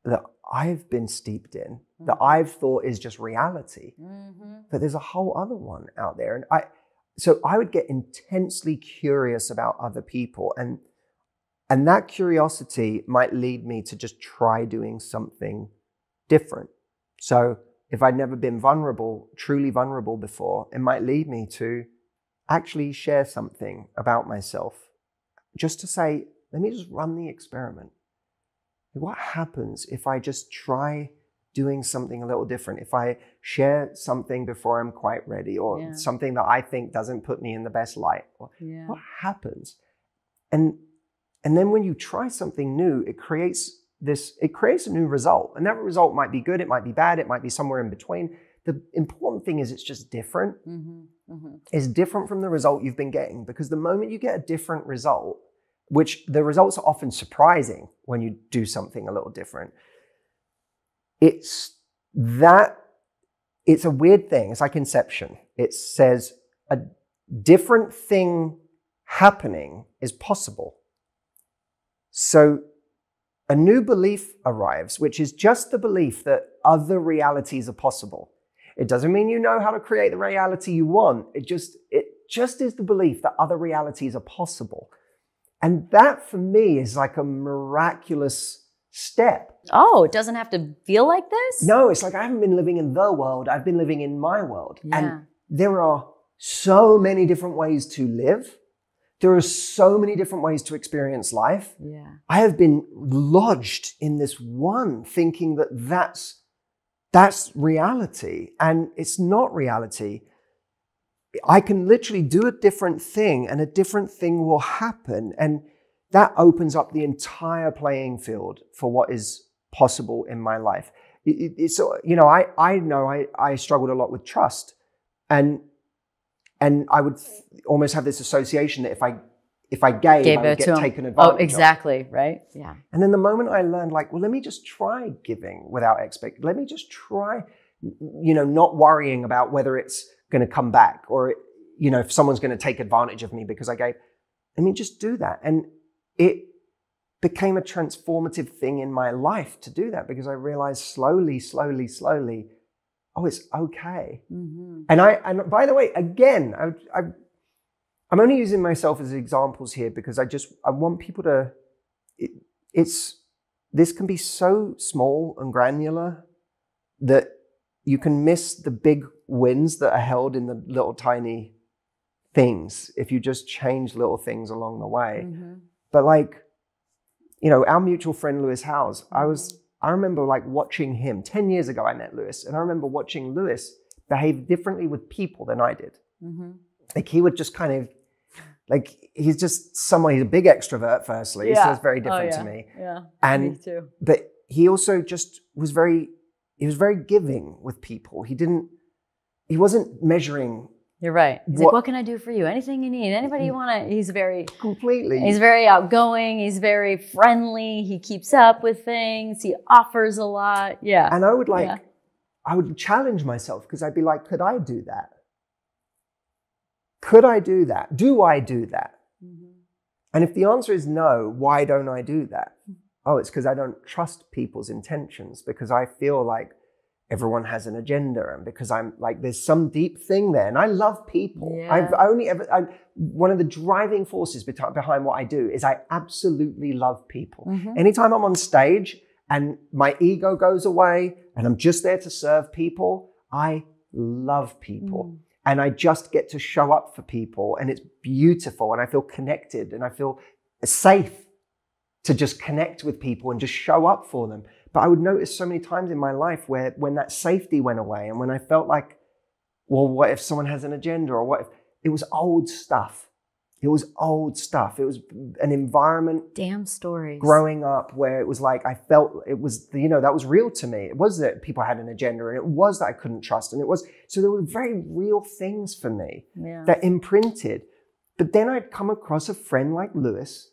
that I've been steeped in, that Mhm. I've thought is just reality. Mhm. But there's a whole other one out there, and I, so I would get intensely curious about other people, and and that curiosity might lead me to just try doing something different. So if I'd never been vulnerable, truly vulnerable before, it might lead me to actually share something about myself, just to say, let me just run the experiment. What happens if I just try doing something a little different? If I share something before I'm quite ready, or Yeah. something that I think doesn't put me in the best light, Yeah. what happens? And and then when you try something new, it creates this, it creates a new result. And that result might be good, it might be bad, it might be somewhere in between. The important thing is it's just different. Mhm. Mhm. It's different from the result you've been getting because the moment you get a different result, which the results are often surprising when you do something a little different, it's that it's a weird thing. It's like inception. It says a different thing happening is possible. So a new belief arrives, which is just the belief that other realities are possible. It doesn't mean you know how to create the reality you want. It just it just is the belief that other realities are possible. And that for me is like a miraculous step. Oh, it doesn't have to feel like this? No, it's like I haven't been living in the world, I've been living in my world. Yeah. And there are so many different ways to live. There are so many different ways to experience life. yeah. I have been lodged in this one thinking that that's that's reality and it's not reality. I can literally do a different thing and a different thing will happen and that opens up the entire playing field for what is possible in my life. It- it- it's you know I I know I I struggled a lot with trust and and I would almost have this association that if I if I gave, Gave I would get him. taken oh, advantage Oh, of. exactly. Right. Yeah. And then the moment I learned, like, well, let me just try giving without expect. Let me just try, you know, not worrying about whether it's going to come back or, you know, if someone's going to take advantage of me because I gave. Let me just do that, and it became a transformative thing in my life to do that because I realized slowly, slowly, slowly, oh, it's okay. Mm-hmm. And I, and by the way, again, I, I, I'm only using myself as examples here because I just I want people to. It, it's this can be so small and granular that you can miss the big wins that are held in the little tiny things if you just change little things along the way. Mm-hmm. But like, you know, our mutual friend Lewis Howes, I was, I remember like watching him 10 years ago. I met Lewis, and I remember watching Lewis behave differently with people than I did. Mm-hmm. Like he would just kind of, like he's just someone. He's a big extrovert. Firstly, so it's very Oh, different yeah. to me. Yeah. And me too. but he also just was very, he was very giving with people. He didn't, he wasn't measuring You're right. He's What- like, what can I do for you? Anything you need. Anybody you want to. He's very. completely. He's very outgoing. He's very friendly. He keeps up with things. He offers a lot. Yeah. And I would like, Yeah. I would challenge myself because I'd be like, could I do that? Could I do that? Do I do that? Mhm. And if the answer is no, why don't I do that? Oh, it's because I don't trust people's intentions because I feel like everyone has an agenda and because I'm like, there's some deep thing there. And I love people. Yeah. I've only ever, I, one of the driving forces behind what I do is I absolutely love people. Mhm. Anytime I'm on stage and my ego goes away and I'm just there to serve people, I love people. Mm. And I just get to show up for people and it's beautiful and I feel connected and I feel safe to just connect with people and just show up for them. But I would notice so many times in my life where when that safety went away and when I felt like, well, what if someone has an agenda or what if it was old stuff? It was old stuff. It was an environment Damn stories. growing up where it was like I felt it was you know that was real to me. It was that people had an agenda and it was that I couldn't trust and it was so there were very real things for me Yeah. that imprinted. But then I'd come across a friend like Lewis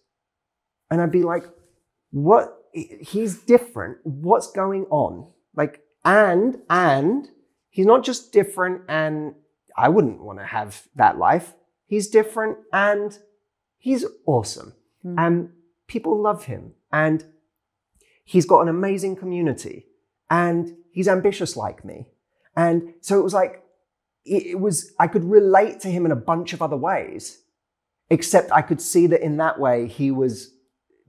and I'd be like, what he's different. What's going on? Like and and he's not just different and I wouldn't want to have that life. He's different and he's awesome Mhm. and people love him and he's got an amazing community and he's ambitious like me and so it was like it was i could relate to him in a bunch of other ways except i could see that in that way he was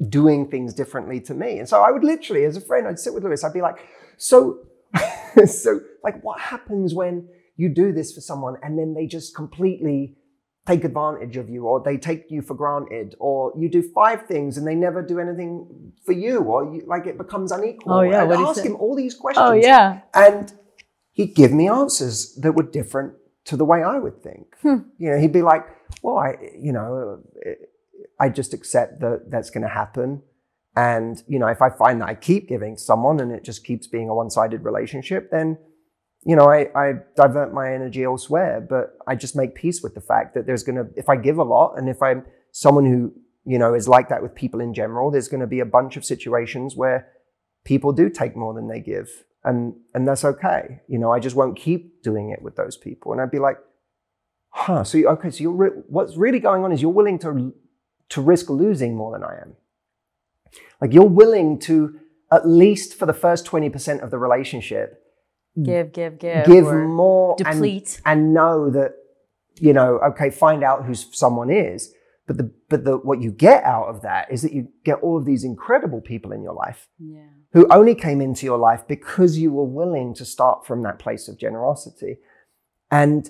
doing things differently to me and so i would literally as a friend i'd sit with lewis i'd be like so so like what happens when you do this for someone and then they just completely take advantage of you or they take you for granted or you do five things and they never do anything for you or you, like it becomes unequal Oh, yeah, I'd ask say? him all these questions Oh, yeah. and he'd give me answers that were different to the way I would think. Hmm. You know, he'd be like, "Well, I, you know, I just accept that that's going to happen." And you know, if I find that I keep giving someone and it just keeps being a one-sided relationship, then you know, I, I divert my energy elsewhere. But I just make peace with the fact that there's going to, if I give a lot, and if I'm someone who you know is like that with people in general, there's going to be a bunch of situations where people do take more than they give and and that's okay you know i just won't keep doing it with those people and i'd be like huh so you, okay so you're re- what's really going on is you're willing to to risk losing more than i am like you're willing to at least for the first 20% of the relationship Give, give, give. give or more and- deplete. and know that you know okay find out who someone is but the but the what you get out of that is that you get all of these incredible people in your life yeah. who only came into your life because you were willing to start from that place of generosity. And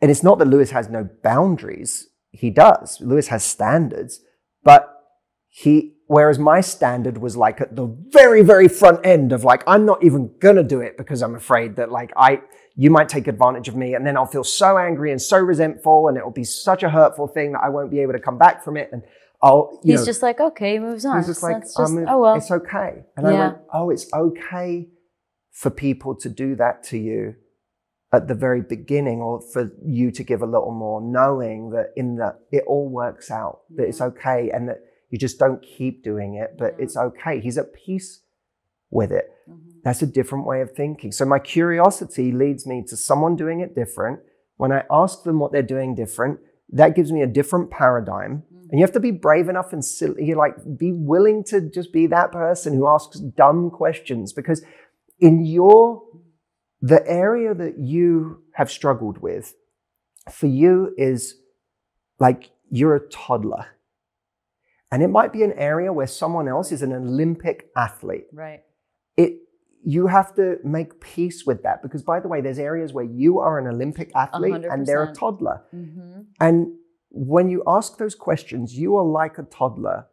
and it's not that Lewis has no boundaries. He does. Lewis has standards, but he whereas my standard was like at the very very front end of like I'm not even going to do it because I'm afraid that like I you might take advantage of me and then I'll feel so angry and so resentful and it will be such a hurtful thing that I won't be able to come back from it and I'll you He's know, just like, okay, he moves on. He's just like, just, oh, well. it's okay. And I Yeah. went, oh, it's okay for people to do that to you at the very beginning or for you to give a little more knowing that in that it all works out that it's okay and that you just don't keep doing it but Yeah. it's okay. He's at peace with it. Mhm. that's a different way of thinking. So my curiosity leads me to someone doing it different. When i ask them what they're doing different that gives me a different paradigm. And you have to be brave enough and silly, you like be willing to just be that person who asks dumb questions because in your the area that you have struggled with for you is like you're a toddler. And it might be an area where someone else is an Olympic athlete. Right. It you have to make peace with that because by the way there's areas where you are an Olympic athlete hundred and they're a toddler. Mm-hmm. And when you ask those questions, you are like a toddler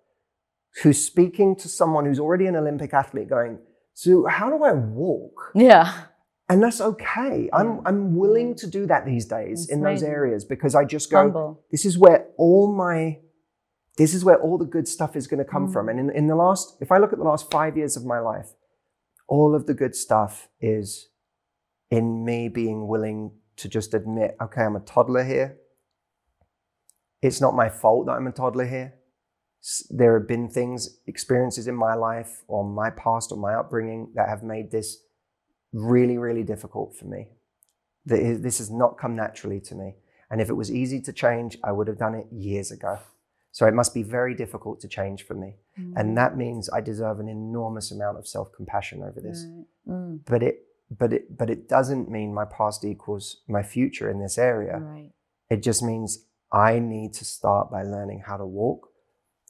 who's speaking to someone who's already an Olympic athlete going, So, how do I walk? Yeah. And that's okay. I'm, I'm willing to do that these days It's in those areas because I just go, Humble. This is where all my. This is where all the good stuff is going to come Mm. from. And in, in the last, if I look at the last five years of my life, all of the good stuff is in me being willing to just admit, okay, I'm a toddler here. It's not my fault that I'm a toddler here. There have been things, experiences in my life or my past or my upbringing that have made this really, really difficult for me. This has not come naturally to me. And if it was easy to change, I would have done it years ago. So it must be very difficult to change for me. Mm-hmm. And that means I deserve an enormous amount of self compassion over this Right. Mm. but it but it but it doesn't mean my past equals my future in this area Right. it just means i need to start by learning how to walk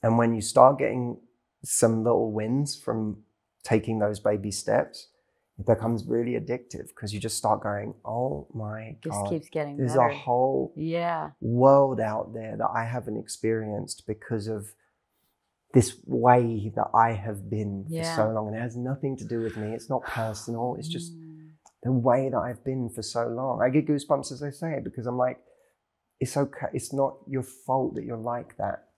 and when you start getting some little wins from taking those baby steps it becomes really addictive because you just start going oh my Just god keeps getting there's better. a whole yeah. world out there that i haven't experienced because of this way that i have been Yeah. for so long and it has nothing to do with me it's not personal it's just Mm. the way that I've been for so long. I get goosebumps as I say it because I'm like, it's okay. It's not your fault that you're like that.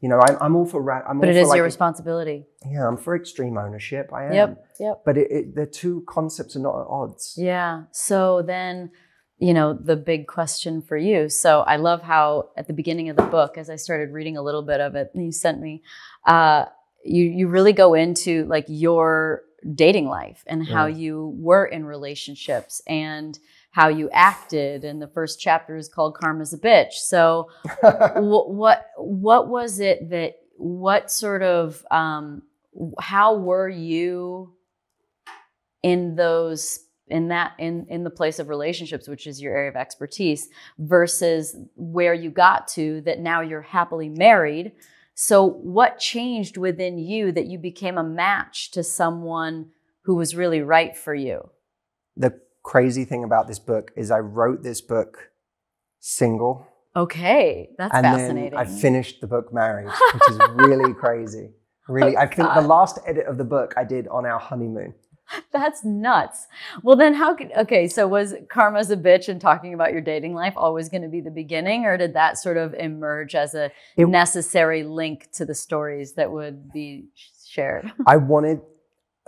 You know, I'm, I'm all for ra- I'm But all it for is like your a- responsibility. yeah, I'm for extreme ownership. I am. Yep. Yep. But it, it, the two concepts are not at odds. Yeah. So then, you know, the big question for you. So I love how at the beginning of the book, as I started reading a little bit of it, and you sent me, uh, you you really go into like your dating life and how Yeah. you were in relationships and how you acted. And the first chapter is called "Karma's a Bitch." So wh- what what was it that what sort of um how were you in those in that in in the place of relationships which is your area of expertise versus where you got to that now you're happily married so what changed within you that you became a match to someone who was really right for you the crazy thing about this book is I wrote this book single okay that's and fascinating then I finished the book married, which is really crazy. Really, Oh, I think the last edit of the book I did on our honeymoon. That's nuts. Well, then how could, okay, so was Karma's a bitch and talking about your dating life always going to be the beginning, or did that sort of emerge as a It- necessary link to the stories that would be shared? I wanted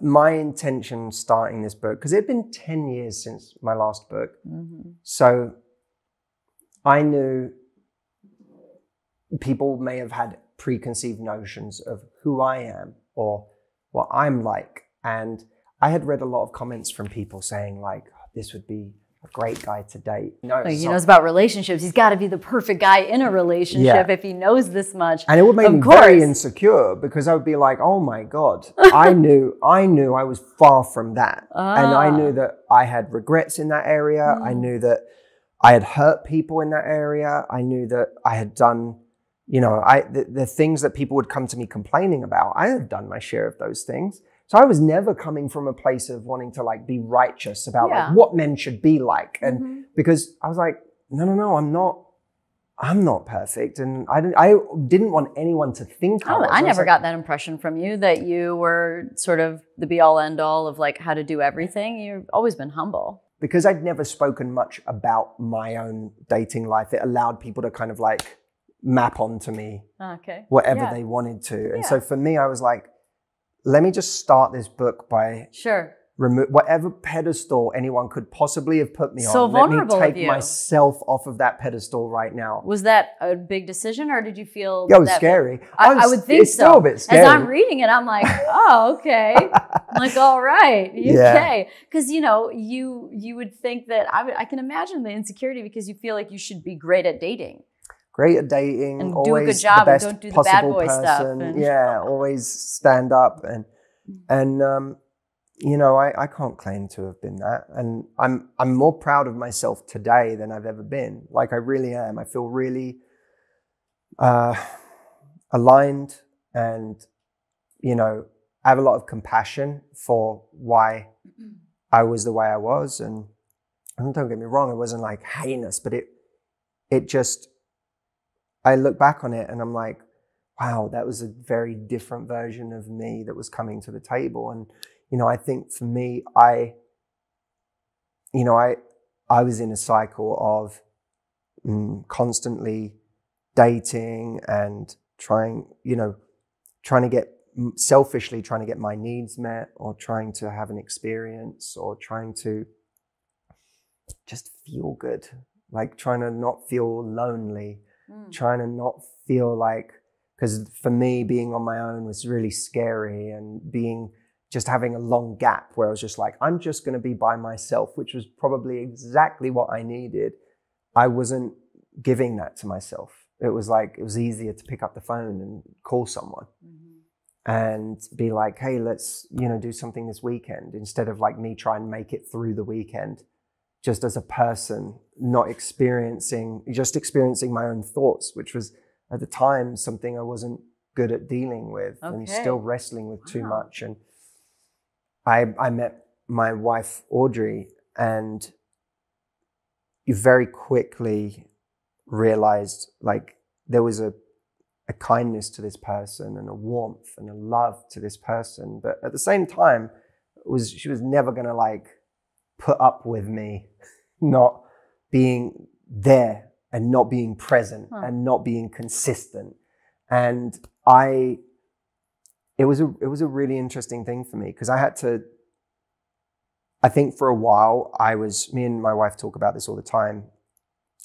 my intention starting this book because it had been 10 years since my last book. Mhm. So I knew people may have had preconceived notions of who I am or what I'm like. And I had read a lot of comments from people saying, like, "Oh, this would be great guy to date. Like, he knows about relationships. He's got to be the perfect guy in a relationship if he knows this much. And it would make Of me very insecure because I would be like, oh my God, I knew, I knew I was far from that. And I Ah. knew that I had regrets in that area. I Mm. knew that I had hurt people in that area. I knew that I had done, you know, I the, the things that people would come to me complaining about. I had done my share of those things. So I was never coming from a place of wanting to like be righteous about Yeah. like what men should be like. And Mhm. because I was like, no, no, no, I'm not. I'm not perfect, and I didn't. I didn't want anyone to think. I, Oh, was. I was never like, got that impression from you that you were sort of the be all end all of like how to do everything. You've always been humble. because I'd never spoken much about my own dating life. It allowed people to kind of like map onto me Okay. whatever Yeah. they wanted to, and Yeah. so for me, I was like, let me just start this book by Sure. remove whatever pedestal anyone could possibly have put me So on. Let me vulnerable of take you. myself off of that pedestal right now. Was that a big decision, or did you feel? Yeah, it was that- scary. I, was- I would think it's so. still a bit scary. As I'm reading it, I'm like, oh, okay. I'm like, all right, okay. Because you know, you you would think that I would. I can imagine the insecurity because you feel like you should be great at dating. Great at dating, And do a good always job the and best don't do the bad possible boy stuff person. and- Yeah, always stand up and and um, you know, I, I can't claim to have been that. And I'm I'm more proud of myself today than I've ever been. Like I really am. I feel really uh, aligned and you know, I have a lot of compassion for why I was the way I was. And, and don't get me wrong, it wasn't like heinous, but it it just I look back on it and I'm like, wow, that was a very different version of me that was coming to the table. And, you know, I think for me, I, you know, I, I was in a cycle of mm, constantly dating and trying, you know, trying to get selfishly trying to get my needs met or trying to have an experience or trying to just feel good, like trying to not feel lonely Mm. trying to not feel like because for me being on my own was really scary and being just having a long gap where i was just like i'm just going to be by myself which was probably exactly what i needed i wasn't giving that to myself it was like it was easier to pick up the phone and call someone Mhm. and be like hey let's you know do something this weekend instead of like me try and make it through the weekend just as a person not experiencing just experiencing my own thoughts which was at the time something i wasn't good at dealing with and still wrestling with too much. And i i met my wife audrey and you very quickly realized like there was a a kindness to this person and a warmth and a love to this person. But at the same time was she was never going to like put up with me not being there and not being present Huh. and not being consistent and i it was a it was a really interesting thing for me because i had to i think for a while i was me and my wife talk about this all the time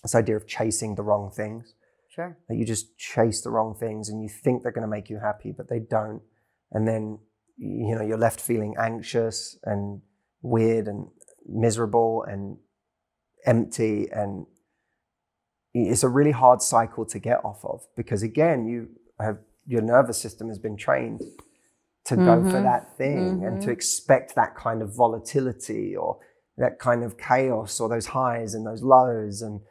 this idea of chasing the wrong things Sure. that you just chase the wrong things and you think they're going to make you happy but they don't and then you know you're left feeling anxious and weird and miserable and empty and it's a really hard cycle to get off of because again you have your nervous system has been trained to go for Mhm. that thing and to Mhm. expect that kind of volatility or that kind of chaos or those highs and those lows and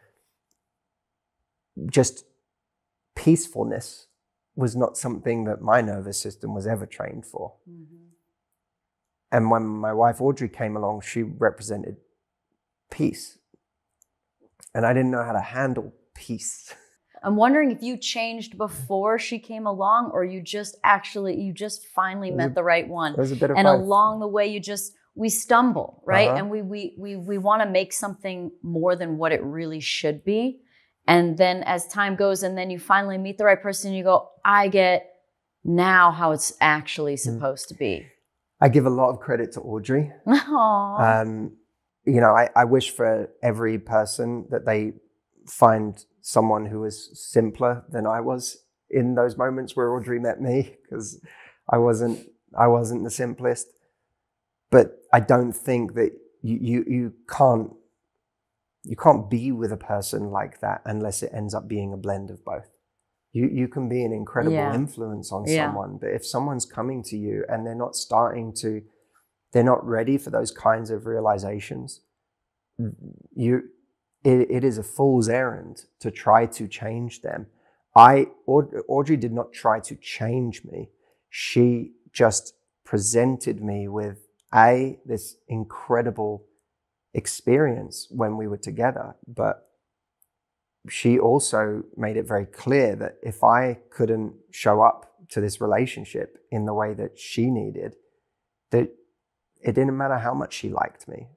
just peacefulness was not something that my nervous system was ever trained for. Mhm. And when my wife Audrey came along, she represented peace. And I didn't know how to handle peace. I'm wondering if you changed before she came along, or you just actually you just finally met a- the right one. There was a bit of and along the way you just we stumble right Uh-huh. and we we we, we want to make something more than what it really should be and then as time goes and then you finally meet the right person you go i get now how it's actually Mm. supposed to be I give a lot of credit to Audrey. Aw. Um, you know, I, I wish for every person that they find someone who is simpler than I was in those moments where Audrey met me, because I wasn't I wasn't the simplest. But I don't think that you, you you can't you can't be with a person like that unless it ends up being a blend of both. You you can be an incredible Yeah. influence on Yeah. someone, but if someone's coming to you and they're not starting to they're not ready for those kinds of realizations, you it, it is a fool's errand to try to change them. I Audrey did not try to change me. She just presented me with a this incredible experience when we were together, but she also made it very clear that if I couldn't show up to this relationship in the way that she needed, that it didn't matter how much she liked me.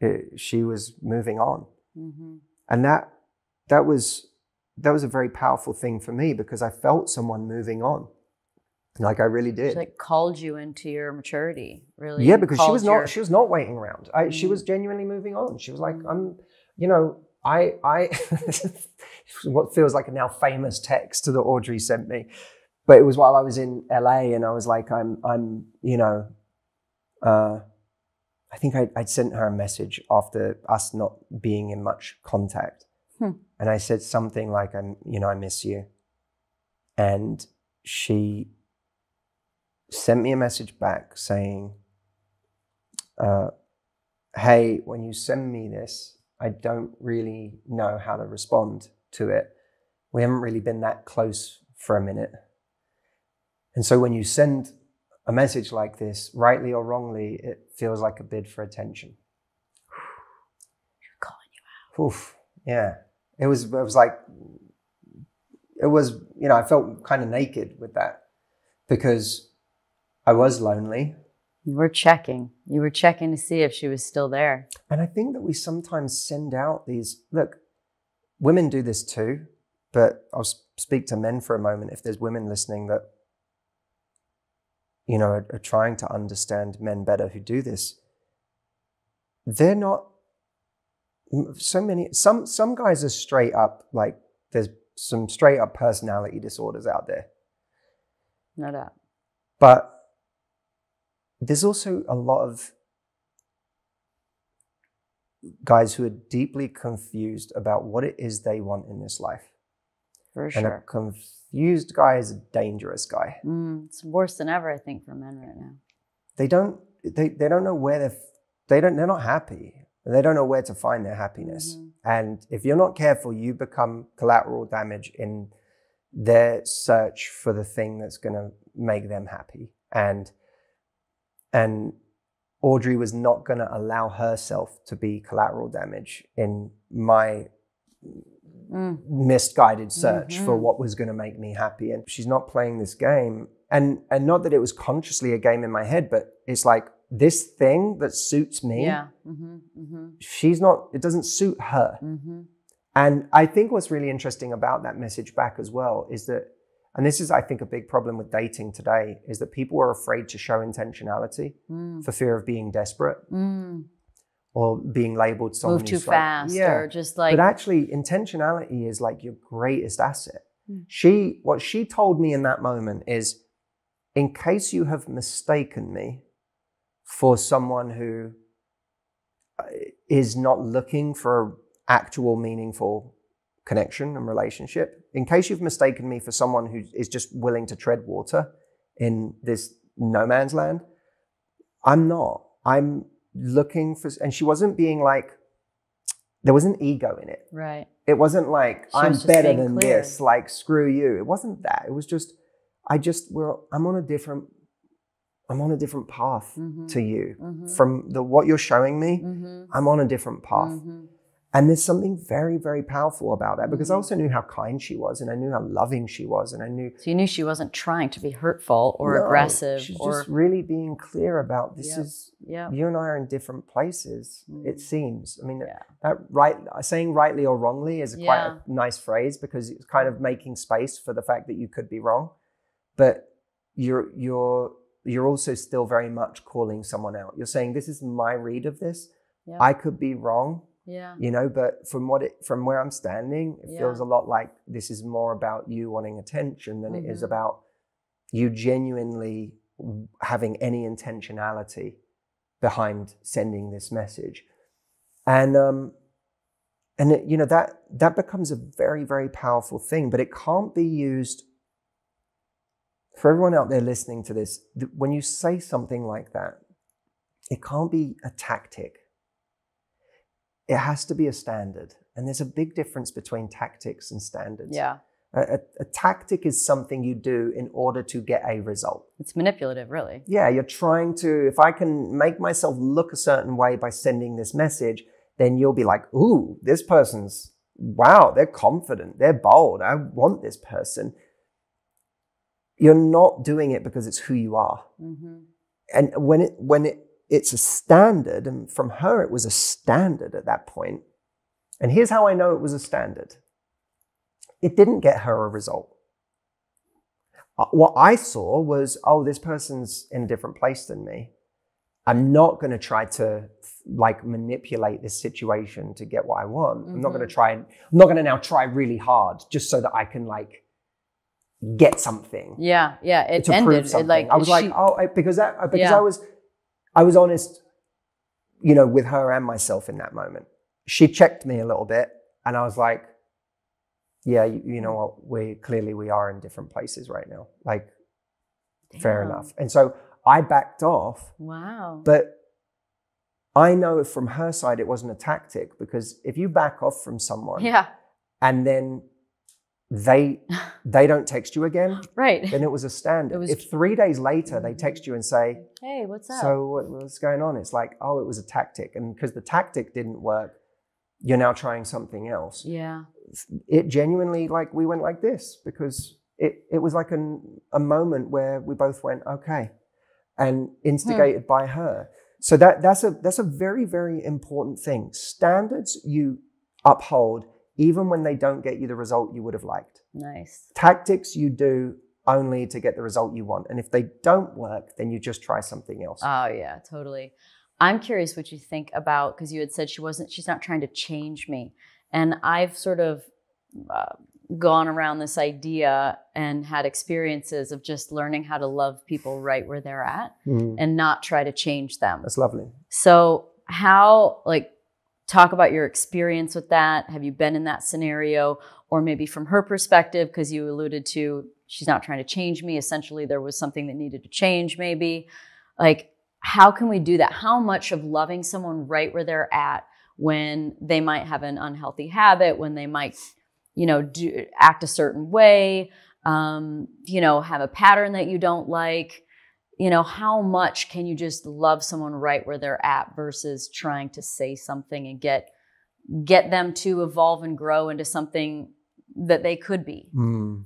It- she was moving on Mhm. and that that was that was a very powerful thing for me because I felt someone moving on. Like I really did. She like called you into your maturity, really. yeah, because she was not your- she was not waiting around. I, She Mm. was genuinely moving on. She was like, I'm, you know, I I what feels like a now famous text that Audrey sent me, but it was while I was in LA, and I was like, I'm I'm you know, uh, I think I, I'd sent her a message after us not being in much contact, Hmm. and I said something like, I'm you know I miss you, and she sent me a message back saying, uh, Hey, when you send me this, I don't really know how to respond to it. We haven't really been that close for a minute. And so when you send a message like this, rightly or wrongly, it feels like a bid for attention. calling you out. Oof. Yeah. It was it was like it was, you know, I felt kind of naked with that because I was lonely. You were checking. You were checking to see if she was still there. And I think that we sometimes send out these look, women do this too, but I'll speak to men for a moment. If there's women listening that, you know, are, trying to understand men better who do this, they're not so many some some guys are straight up like there's some straight up personality disorders out there No doubt. but there's also a lot of guys who are deeply confused about what it is they want in this life. For And a confused guy is a dangerous guy. Mm, it's worse than ever, I think, for men right now. They don't they, they don't know where they're they don't they're not happy. They don't know where to find their happiness. Mhm. And if you're not careful, you become collateral damage in their search for the thing that's going to make them happy. And and Audrey was not going to allow herself to be collateral damage in my Mm, misguided search for Mhm. what was going to make me happy and she's not playing this game and and not that it was consciously a game in my head but it's like this thing that suits me yeah. Mm-hmm, mm-hmm, she's not it doesn't suit her mm-hmm. and I think what's really interesting about that message back as well is that, and this is, I think, a big problem with dating today, is that people are afraid to show intentionality Mm, for fear of being desperate mm. Or being labeled someone Move too who's like- fast yeah. or just like. but actually, intentionality is like your greatest asset. Mm. She, what she told me in that moment is, in case you have mistaken me for someone who uh, not looking for actual meaningful connection and relationship, in case you've mistaken me for someone who is just willing to tread water in this no man's land, I'm not. I'm looking for, and she wasn't being like, there was an ego in it. right. It wasn't like She I'm just better than clear. this, like screw you. It wasn't that. It was just I just we're I'm on a different I'm on a different path Mhm, to you. mhm, From the what you're showing me, mhm, I'm on a different path. And there's something very, very powerful about that because I Mhm. also knew how kind she was and I knew how loving she was and I knew So you knew she wasn't trying to be hurtful or No, aggressive She's or. just really being clear about this Yep. is yeah. you and I are in different places. Mm. It seems. I mean, Yeah. that right saying rightly or wrongly is a quite a nice phrase because it's kind of making space for the fact that you could be wrong, but you're you're you're also still very much calling someone out. You're saying this is my read of this. Yeah. I could be wrong, Yeah. you know, but from what it from where I'm standing, it feels a lot like this is more about you wanting attention than it is Mhm. about you genuinely having any intentionality behind sending this message. And um and it, you know that that becomes a very very powerful thing, but it can't be used for everyone out there listening to this. th- When you say something like that, it can't be a tactic it has to be a standard. And there's a big difference between tactics and standards. Yeah. A, a- tactic is something you do in order to get a result. It's manipulative, really. Yeah, you're trying to, if I can make myself look a certain way by sending this message, then you'll be like, ooh, this person's, wow, they're confident, they're bold, I want this person. You're not doing it because it's who you are Mm-hmm. and when it when it it's a standard and from her it was a standard at that point. and here's how i know it was a standard it didn't get her a result uh, what I saw was, oh, this person's in a different place than me. I'm not going to try to like manipulate this situation to get what I want. I'm not going to try and I'm not going to now try really hard just so that I can like get something Yeah, yeah. It ended. It, like I was like, oh, I, because that because Yeah. I was I was honest, you know, with her and myself in that moment. She checked me a little bit, and I was like, yeah, you, you know what? We clearly we are in different places right now. Like, fair enough. And so I backed off, Wow. but. I know from her side it wasn't a tactic because if you back off from someone yeah. and then they they don't text you again, Right. then it was a standard. It was- if three days later they mm-hmm. text you and say, Hey, what's up? "So what, what's going on?" It's like, "Oh, it was a tactic," and because the tactic didn't work, you're now trying something else. yeah. It genuinely, like, we went like this because it it was like an, a moment where we both went, "Okay," and instigated hmm. by her. So that that's a that's a very very important thing. Standards you uphold even when they don't get you the result you would have liked Nice. tactics you do only to get the result you want. And if they don't work, then you just try something else. Oh yeah, totally. I'm curious what you think about because you had said she wasn't. She's not trying to change me, and I've sort of uh, gone around this idea and had experiences of just learning how to love people right where they're at Mm, and not try to change them. that's lovely. So, how, like, talk about your experience with that? Have you been in that scenario? Or maybe from her perspective, because you alluded to she's not trying to change me. Essentially, there was something that needed to change, maybe. Like, how can we do that? How much of loving someone right where they're at when they might have an unhealthy habit, when they might, you know, do act a certain way, um, you know, have a pattern that you don't like? You know how much can you just love someone right where they're at versus trying to say something and get get them to evolve and grow into something that they could be Mm.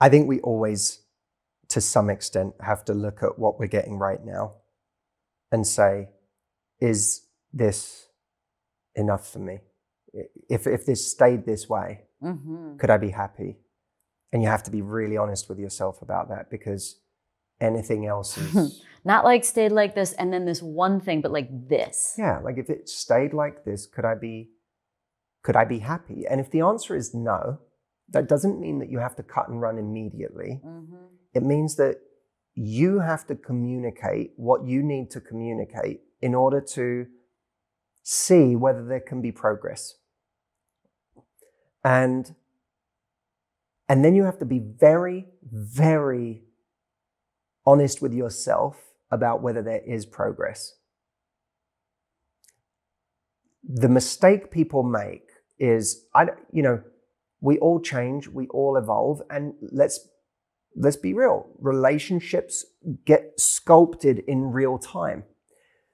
I think we always, to some extent, have to look at what we're getting right now and say, is this enough for me? If, if this stayed this way, mm-hmm. could I be happy? And you have to be really honest with yourself about that because anything else is. not like stayed like this and then this one thing but like this Yeah, like if it stayed like this, could I be could I be happy? And if the answer is no, that doesn't mean that you have to cut and run immediately. mm-hmm. It means that you have to communicate what you need to communicate in order to see whether there can be progress. And and then you have to be very very honest with yourself about whether there is progress. The mistake people make is I you know we all change we all evolve and let's let's be real relationships get sculpted in real time.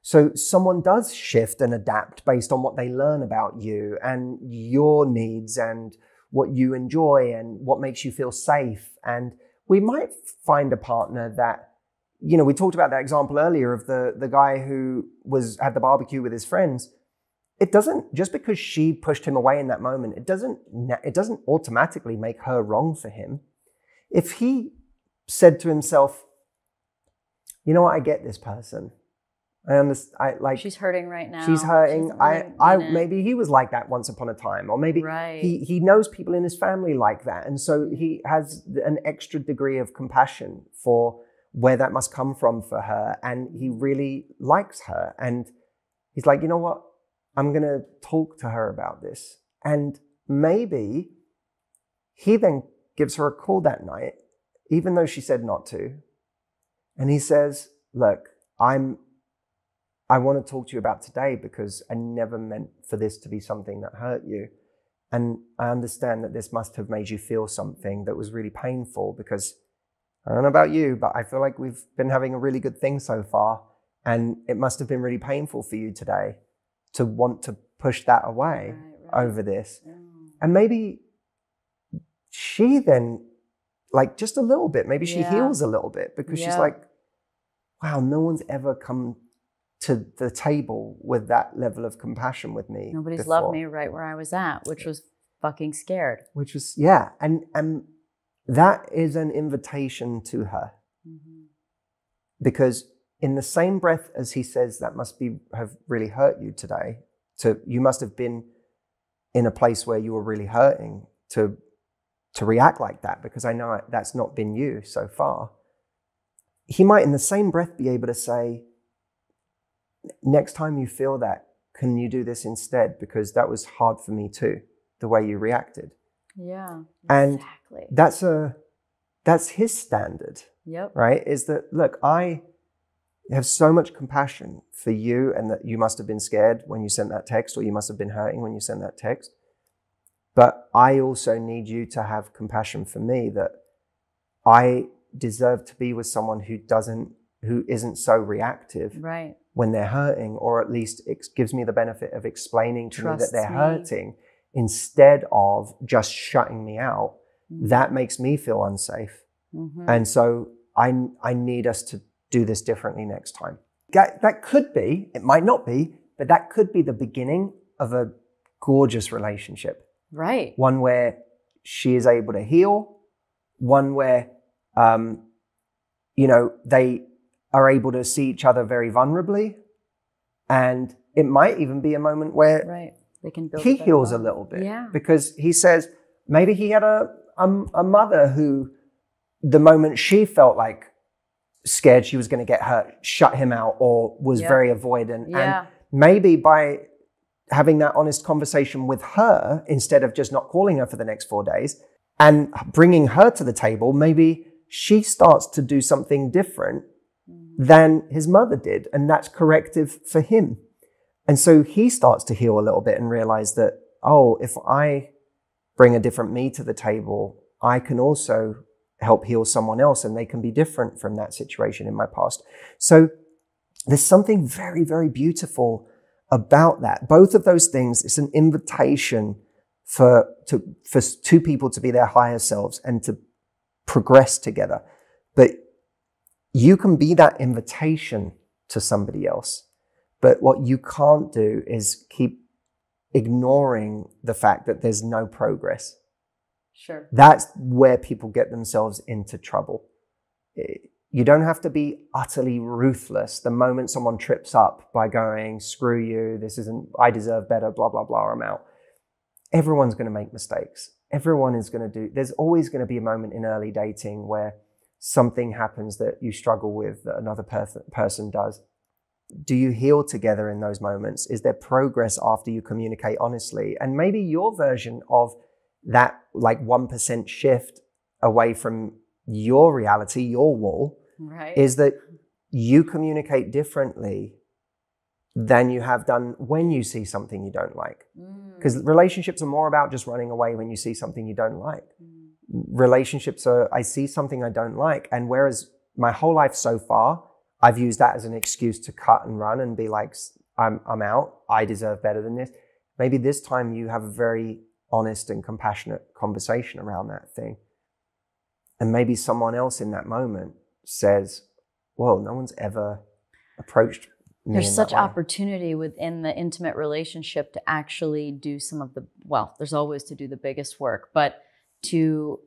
So someone does shift and adapt based on what they learn about you and your needs and what you enjoy and what makes you feel safe and we might find a partner that you know we talked about that example earlier of the the guy who was had the barbecue with his friends. It doesn't just because she pushed him away in that moment it doesn't it doesn't automatically make her wrong for him. If he said to himself you know what? I get this person i understand i like she's hurting right now. she's hurting. She's i i maybe he was like that once upon a time or maybe right. he he knows people in his family like that and so he mm-hmm. has an extra degree of compassion for where that must come from for her and he really likes her and he's like you know what? I'm going to talk to her about this. And maybe he then gives her a call that night even though she said not to and he says look i'm i want to talk to you about today because i never meant for this to be something that hurt you and I understand that this must have made you feel something that was really painful because I don't know about you, but I feel like we've been having a really good thing so far. And it must have been really painful for you today to want to push that away Right, right. over this. And maybe she then, like just a little bit, maybe she Yeah. heals a little bit because she's like, wow, no one's ever come to the table with that level of compassion with me. nobody's before loved me right where i was at which was fucking scared which was yeah and and that is an invitation to her Mhm. because in the same breath as he says that must be have really hurt you today to you must have been in a place where you were really hurting to to react like that because i know that's not been you so far he might in the same breath be able to say next time you feel that can you do this instead because that was hard for me too the way you reacted Yeah. And exactly. that's a that's his standard Yep. right? Is that, look, I have so much compassion for you and that you must have been scared when you sent that text or you must have been hurting when you sent that text. But I also need you to have compassion for me that I deserve to be with someone who doesn't, who isn't so reactive Right. when they're hurting, or at least it gives me the benefit of explaining to me that they're me. hurting instead of just shutting me out. Mm-hmm. That makes me feel unsafe. Mhm. And so I, I need us to do this differently next time. That, that could be, it might not be, but that could be the beginning of a gorgeous relationship. Right. One where she is able to heal, one where, um, you know, they are able to see each other very vulnerably. And it might even be a moment where Right. They can he heals a little bit Yeah. because he says maybe he had a, a a mother who the moment she felt like scared she was going to get hurt shut him out or was Yeah. very avoidant Yeah. and maybe by having that honest conversation with her instead of just not calling her for the next 4 days and bringing her to the table maybe she starts to do something different. Than his mother did and that's corrective for him and so he starts to heal a little bit and realize that, oh, if I bring a different me to the table, I can also help heal someone else and they can be different from that situation in my past. So there's something very, very beautiful about that. Both of those things, it's an invitation for, to, for two people to be their higher selves and to progress together. But you can be that invitation to somebody else. But what you can't do is keep ignoring the fact that there's no progress. Sure. That's where people get themselves into trouble. You don't have to be utterly ruthless the moment someone trips up by going, screw you, this isn't, I deserve better, blah, blah, blah, I'm out. Everyone's going to make mistakes. Everyone is going to do, there's always going to be a moment in early dating where something happens that you struggle with that another per- person does. Do you heal together in those moments? Is there progress after you communicate honestly? And maybe your version of that like 1% shift away from your reality, your wall, Right. is that you communicate differently than you have done when you see something you don't like. Mm. Because relationships are more about just running away when you see something you don't like. Mm. Relationships are, I see something I don't like. And whereas my whole life so far, I've used that as an excuse to cut and run and be like, I'm, I'm out. I deserve better than this. Maybe this time you have a very honest and compassionate conversation around that thing. And maybe someone else in that moment says, Well, no one's ever approached me. There's such that way." opportunity within the intimate relationship to actually do some of the well, there's always to do the biggest work, but to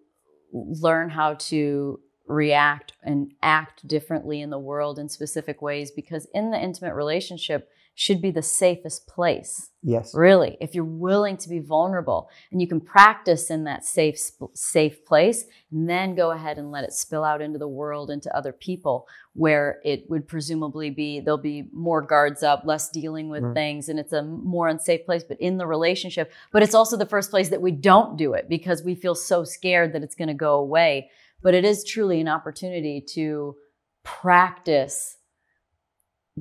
learn how to react and act differently in the world in specific ways because in the intimate relationship should be the safest place. Yes. Really, if you're willing to be vulnerable and you can practice in that safe safe place and then go ahead and let it spill out into the world into other people where it would presumably be there'll be more guards up, less dealing with Mm. things and it's a more unsafe place but in the relationship, but it's also the first place that we don't do it because we feel so scared that it's going to go away, but it is truly an opportunity to practice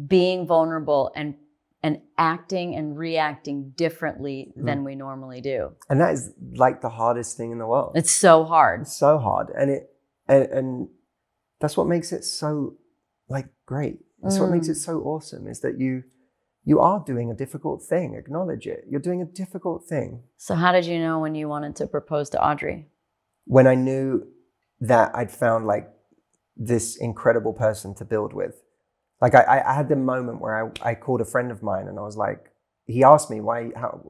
being vulnerable and and acting and reacting differently Mm. than we normally do. And that is like the hardest thing in the world. It's so hard. It's so hard. And it and, and that's what makes it so like great. That's what makes Mm. it so awesome is that you you are doing a difficult thing. Acknowledge it. You're doing a difficult thing. So how did you know when you wanted to propose to Audrey? When I knew that I'd found like this incredible person to build with. Like I, I had the moment where I, I called a friend of mine and I was like, he asked me why, how,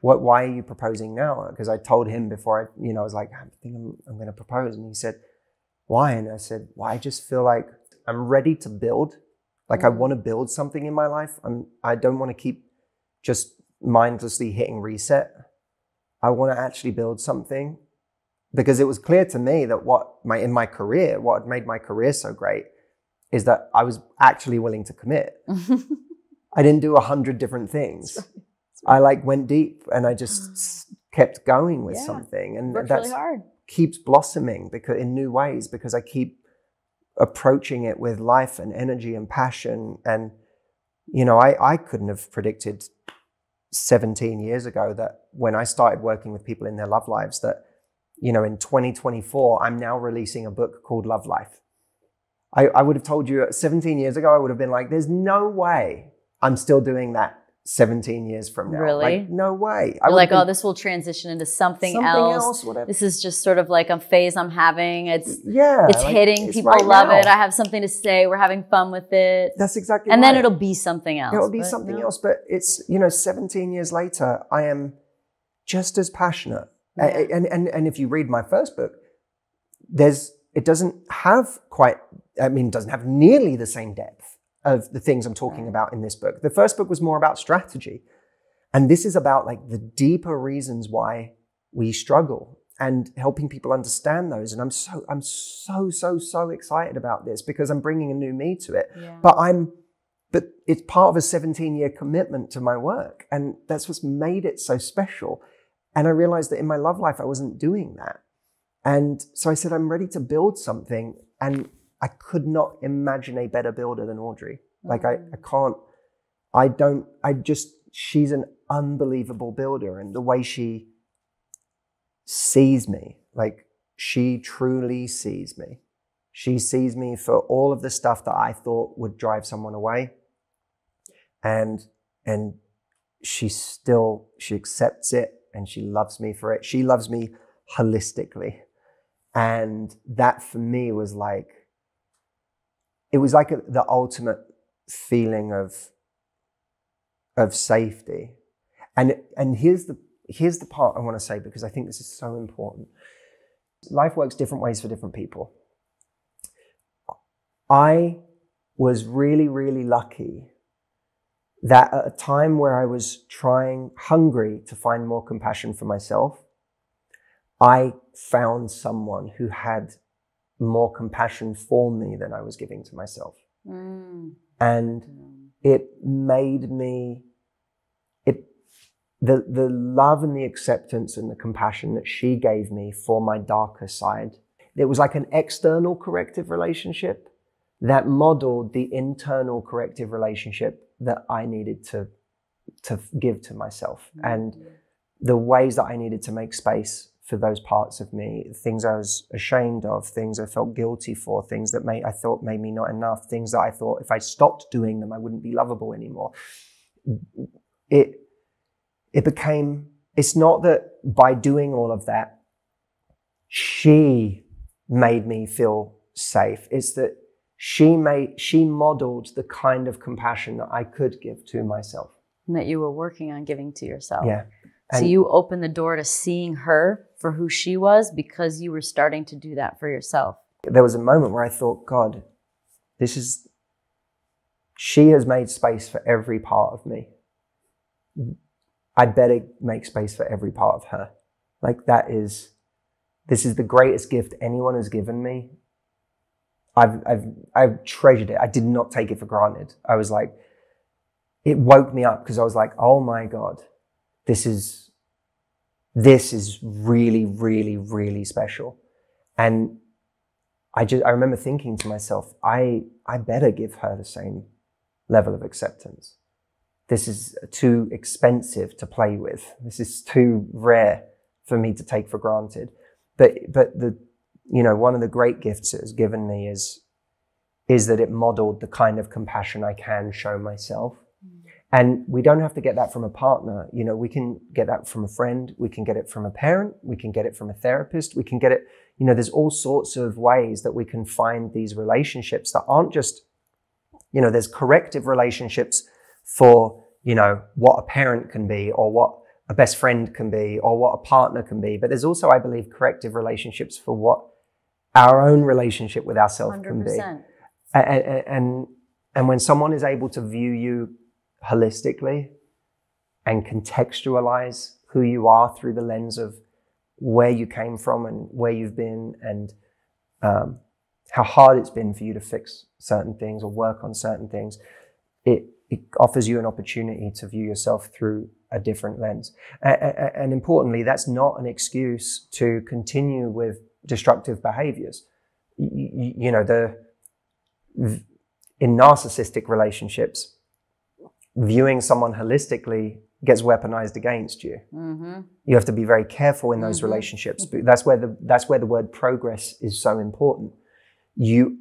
what, why are you proposing now? Because I told him before I, you know, I was like, I think I'm, I'm going to propose. And he said, why? And I said, well, I just feel like I'm ready to build. Like I Mm. want to build something in my life. I'm, I don't want to keep just mindlessly hitting reset. I want to actually build something because it was clear to me that what my, in my career, what had made my career so great is that I was actually willing to commit. I didn't do a hundred different things. I like went deep and I just kept going with Yeah. something, and Worked that's really hard. keeps blossoming because in new ways because I keep approaching it with life and energy and passion. And you know, I I couldn't have predicted 17 years ago that when I started working with people in their love lives that you know in 2024 I'm now releasing a book called Love Life. I, I would have told you 17 years ago, I would have been like, there's no way I'm still doing that 17 years from now. Really? Like, no way. I like, oh, this will transition into something, something else. else, whatever. This is just sort of like a phase I'm having. It's yeah. it's like, hitting. it's People right love now. it. I have something to say. We're having fun with it. That's exactly and then it'll be something else. It'll be something no. else. But it's, you know, 17 years later, I am just as passionate. Yeah. And, and, and if you read my first book, there's, it doesn't have quite, I mean, it doesn't have nearly the same depth of the things I'm talking mm. about in this book. The first book was more about strategy. And this is about like the deeper reasons why we struggle and helping people understand those. And I'm so, I'm so, so, so excited about this because I'm bringing a new me to it Yeah. but I'm but it's part of a 17 year commitment to my work and that's what's made it so special and I realized that in my love life I wasn't doing that and so I said I'm ready to build something and I could not imagine a better builder than Audrey like I, I mm. can't I don't I just she's an unbelievable builder and the way she sees me like she truly sees me she sees me for all of the stuff that I thought would drive someone away. And and she still she accepts it and she loves me for it. She loves me holistically. And that for me was like it was like a, the ultimate feeling of of safety. And and here's the here's the part I want to say because I think this is so important. Life works different ways for different people. I was really, really lucky that at a time where I was trying, hungry to find more compassion for myself, I found someone who had more compassion for me than I was giving to myself. Mm. And it made me, it, the, the love and the acceptance and the compassion that she gave me for my darker side, it was like an external corrective relationship that modeled the internal corrective relationship that I needed to to give to myself and the ways that I needed to make space for those parts of me, things I was ashamed of, things I felt guilty for, things that made, I thought made me not enough, things that I thought if I stopped doing them, I wouldn't be lovable anymore. It it became it's not that by doing all of that, she made me feel safe. It's that she made she modeled the kind of compassion that I could give to myself. And that you were working on giving to yourself. Yeah. so you opened the door to seeing her for who she was because you were starting to do that for yourself. There was a moment where I thought, God, this is she has made space for every part of me. I better make space for every part of her. Like that is this is the greatest gift anyone has given me. I've I've I've treasured it. I did not take it for granted. I was like, it woke me up because I was like, oh my God, this is this is really, really, really special. And I just I remember thinking to myself, I I better give her the same level of acceptance. This is too expensive to play with. This is too rare for me to take for granted. But but the you know one of the great gifts it has given me is is that it modeled the kind of compassion I can show myself. And we don't have to get that from a partner. You know, we can get that from a friend. We can get it from a parent. We can get it from a therapist. We can get it, you know, there's all sorts of ways that we can find these relationships that aren't just, you know, there's corrective relationships for, you know, what a parent can be or what a best friend can be or what a partner can be. But there's also, I believe, corrective relationships for what our own relationship with ourselves can be. 100%. And, and, and when someone is able to view you holistically and contextualize who you are through the lens of where you came from and where you've been and um, how hard it's been for you to fix certain things or work on certain things, it, it offers you an opportunity to view yourself through a different lens. And, and importantly, that's not an excuse to continue with destructive behaviors. You, you know, the in narcissistic relationships, viewing someone holistically gets weaponized against you. Mm-hmm. You have to be very careful in those Mhm. relationships. But that's where the that's where the word progress is so important. You,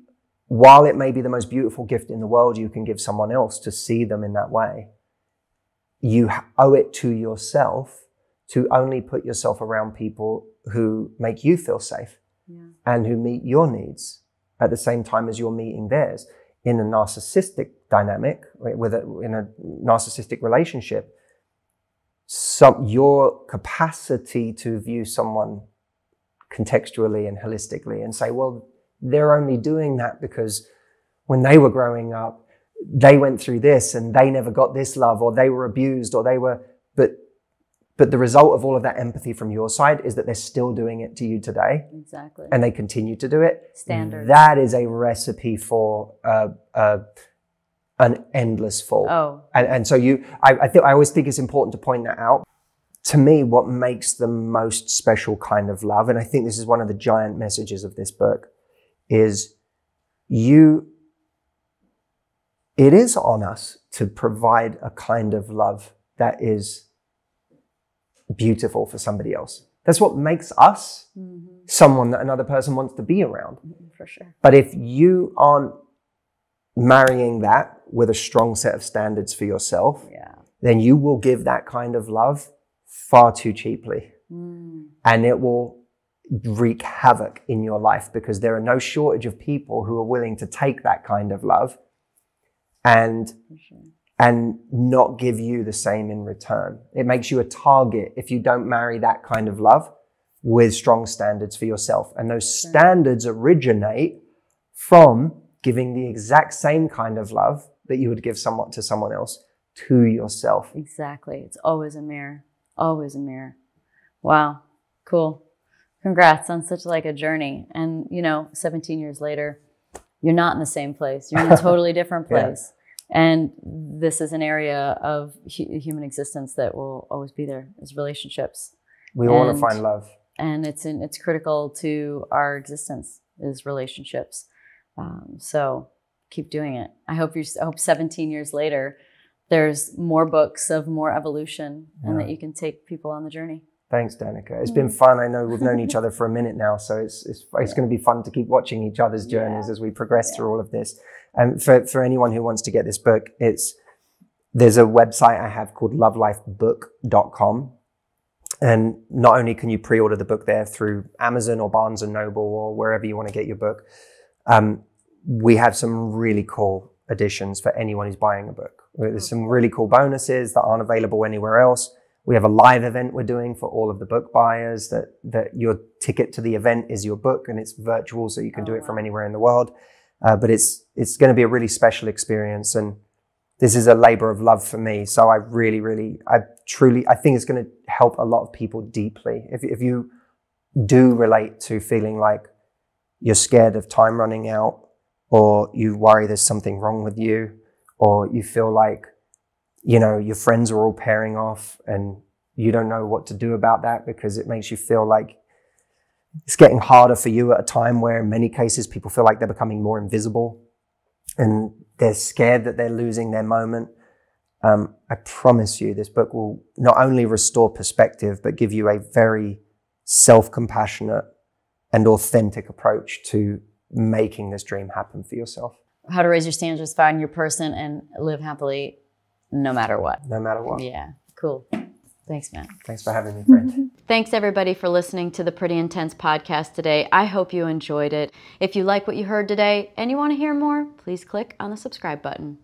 while it may be the most beautiful gift in the world, you can give someone else to see them in that way. You owe it to yourself to only put yourself around people who make you feel safe Yeah. and who meet your needs at the same time as you're meeting theirs. In a narcissistic dynamic, with a, in a narcissistic relationship, some, your capacity to view someone contextually and holistically and say, well, they're only doing that because when they were growing up, they went through this and they never got this love or they were abused or they were, but, but the result of all of that empathy from your side is that they're still doing it to you today Exactly. and they continue to do it. Standard. That is a recipe for uh, uh, an endless fall. oh, And, and so you, I, I think I always think it's important to point that out. To me, what makes the most special kind of love, and I think this is one of the giant messages of this book, is you. It is on us to provide a kind of love that is beautiful for somebody else. That's what makes us mhm. someone that another person wants to be around. for sure. But if you aren't marrying that with a strong set of standards for yourself, Yeah. then you will give that kind of love far too cheaply. Mm. And it will wreak havoc in your life because there are no shortage of people who are willing to take that kind of love and sure. and not give you the same in return. It makes you a target if you don't marry that kind of love with strong standards for yourself. And those standards originate from giving the exact same kind of love that you would give someone to someone else to yourself. Exactly. It's always a mirror. Always a mirror. Wow. Cool. Congrats on such like a journey. And you know, 17 years later, you're not in the same place. You're in a totally different Yeah. place. And this is an area of hu- human existence that will always be there is relationships. We all want to find love. And it's in, it's critical to our existence is relationships. Um, so keep doing it. I hope you I hope 17 years later, there's more books of more evolution and that you can take people on the journey. Thanks, Danica. It's been fun. I know we've known each other for a minute now, so it's it's, it's going to be fun to keep watching each other's journeys Yeah. as we progress Yeah. through all of this. And for for anyone who wants to get this book, it's there's a website I have called lovelifebook.com. And not only can you pre-order the book there through Amazon or Barnes and Noble or wherever you want to get your book, um, we have some really cool additions for anyone who's buying a book. There's some really cool bonuses that aren't available anywhere else. We have a live event we're doing for all of the book buyers that, that your ticket to the event is your book and it's virtual, so you can do Oh, it from anywhere in the world. Uh, but it's, it's going to be a really special experience. And this is a labor of love for me. So I really, really, I truly, I think it's going to help a lot of people deeply. If, if you do relate to feeling like you're scared of time running out, or you worry there's something wrong with you, or you feel like, you know, your friends are all pairing off and you don't know what to do about that because it makes you feel like it's getting harder for you at a time where in many cases people feel like they're becoming more invisible and they're scared that they're losing their moment. Um, I promise you, this book will not only restore perspective, but give you a very self compassionate and authentic approach to making this dream happen for yourself, How to raise your standards, find your person, and live happily no matter what. no matter what. Yeah. Cool. Thanks, man. Thanks for having me, friend. Thanks, everybody, for listening to the Pretty Intense podcast today. I hope you enjoyed it. If you like what you heard today and you want to hear more, please click on the subscribe button.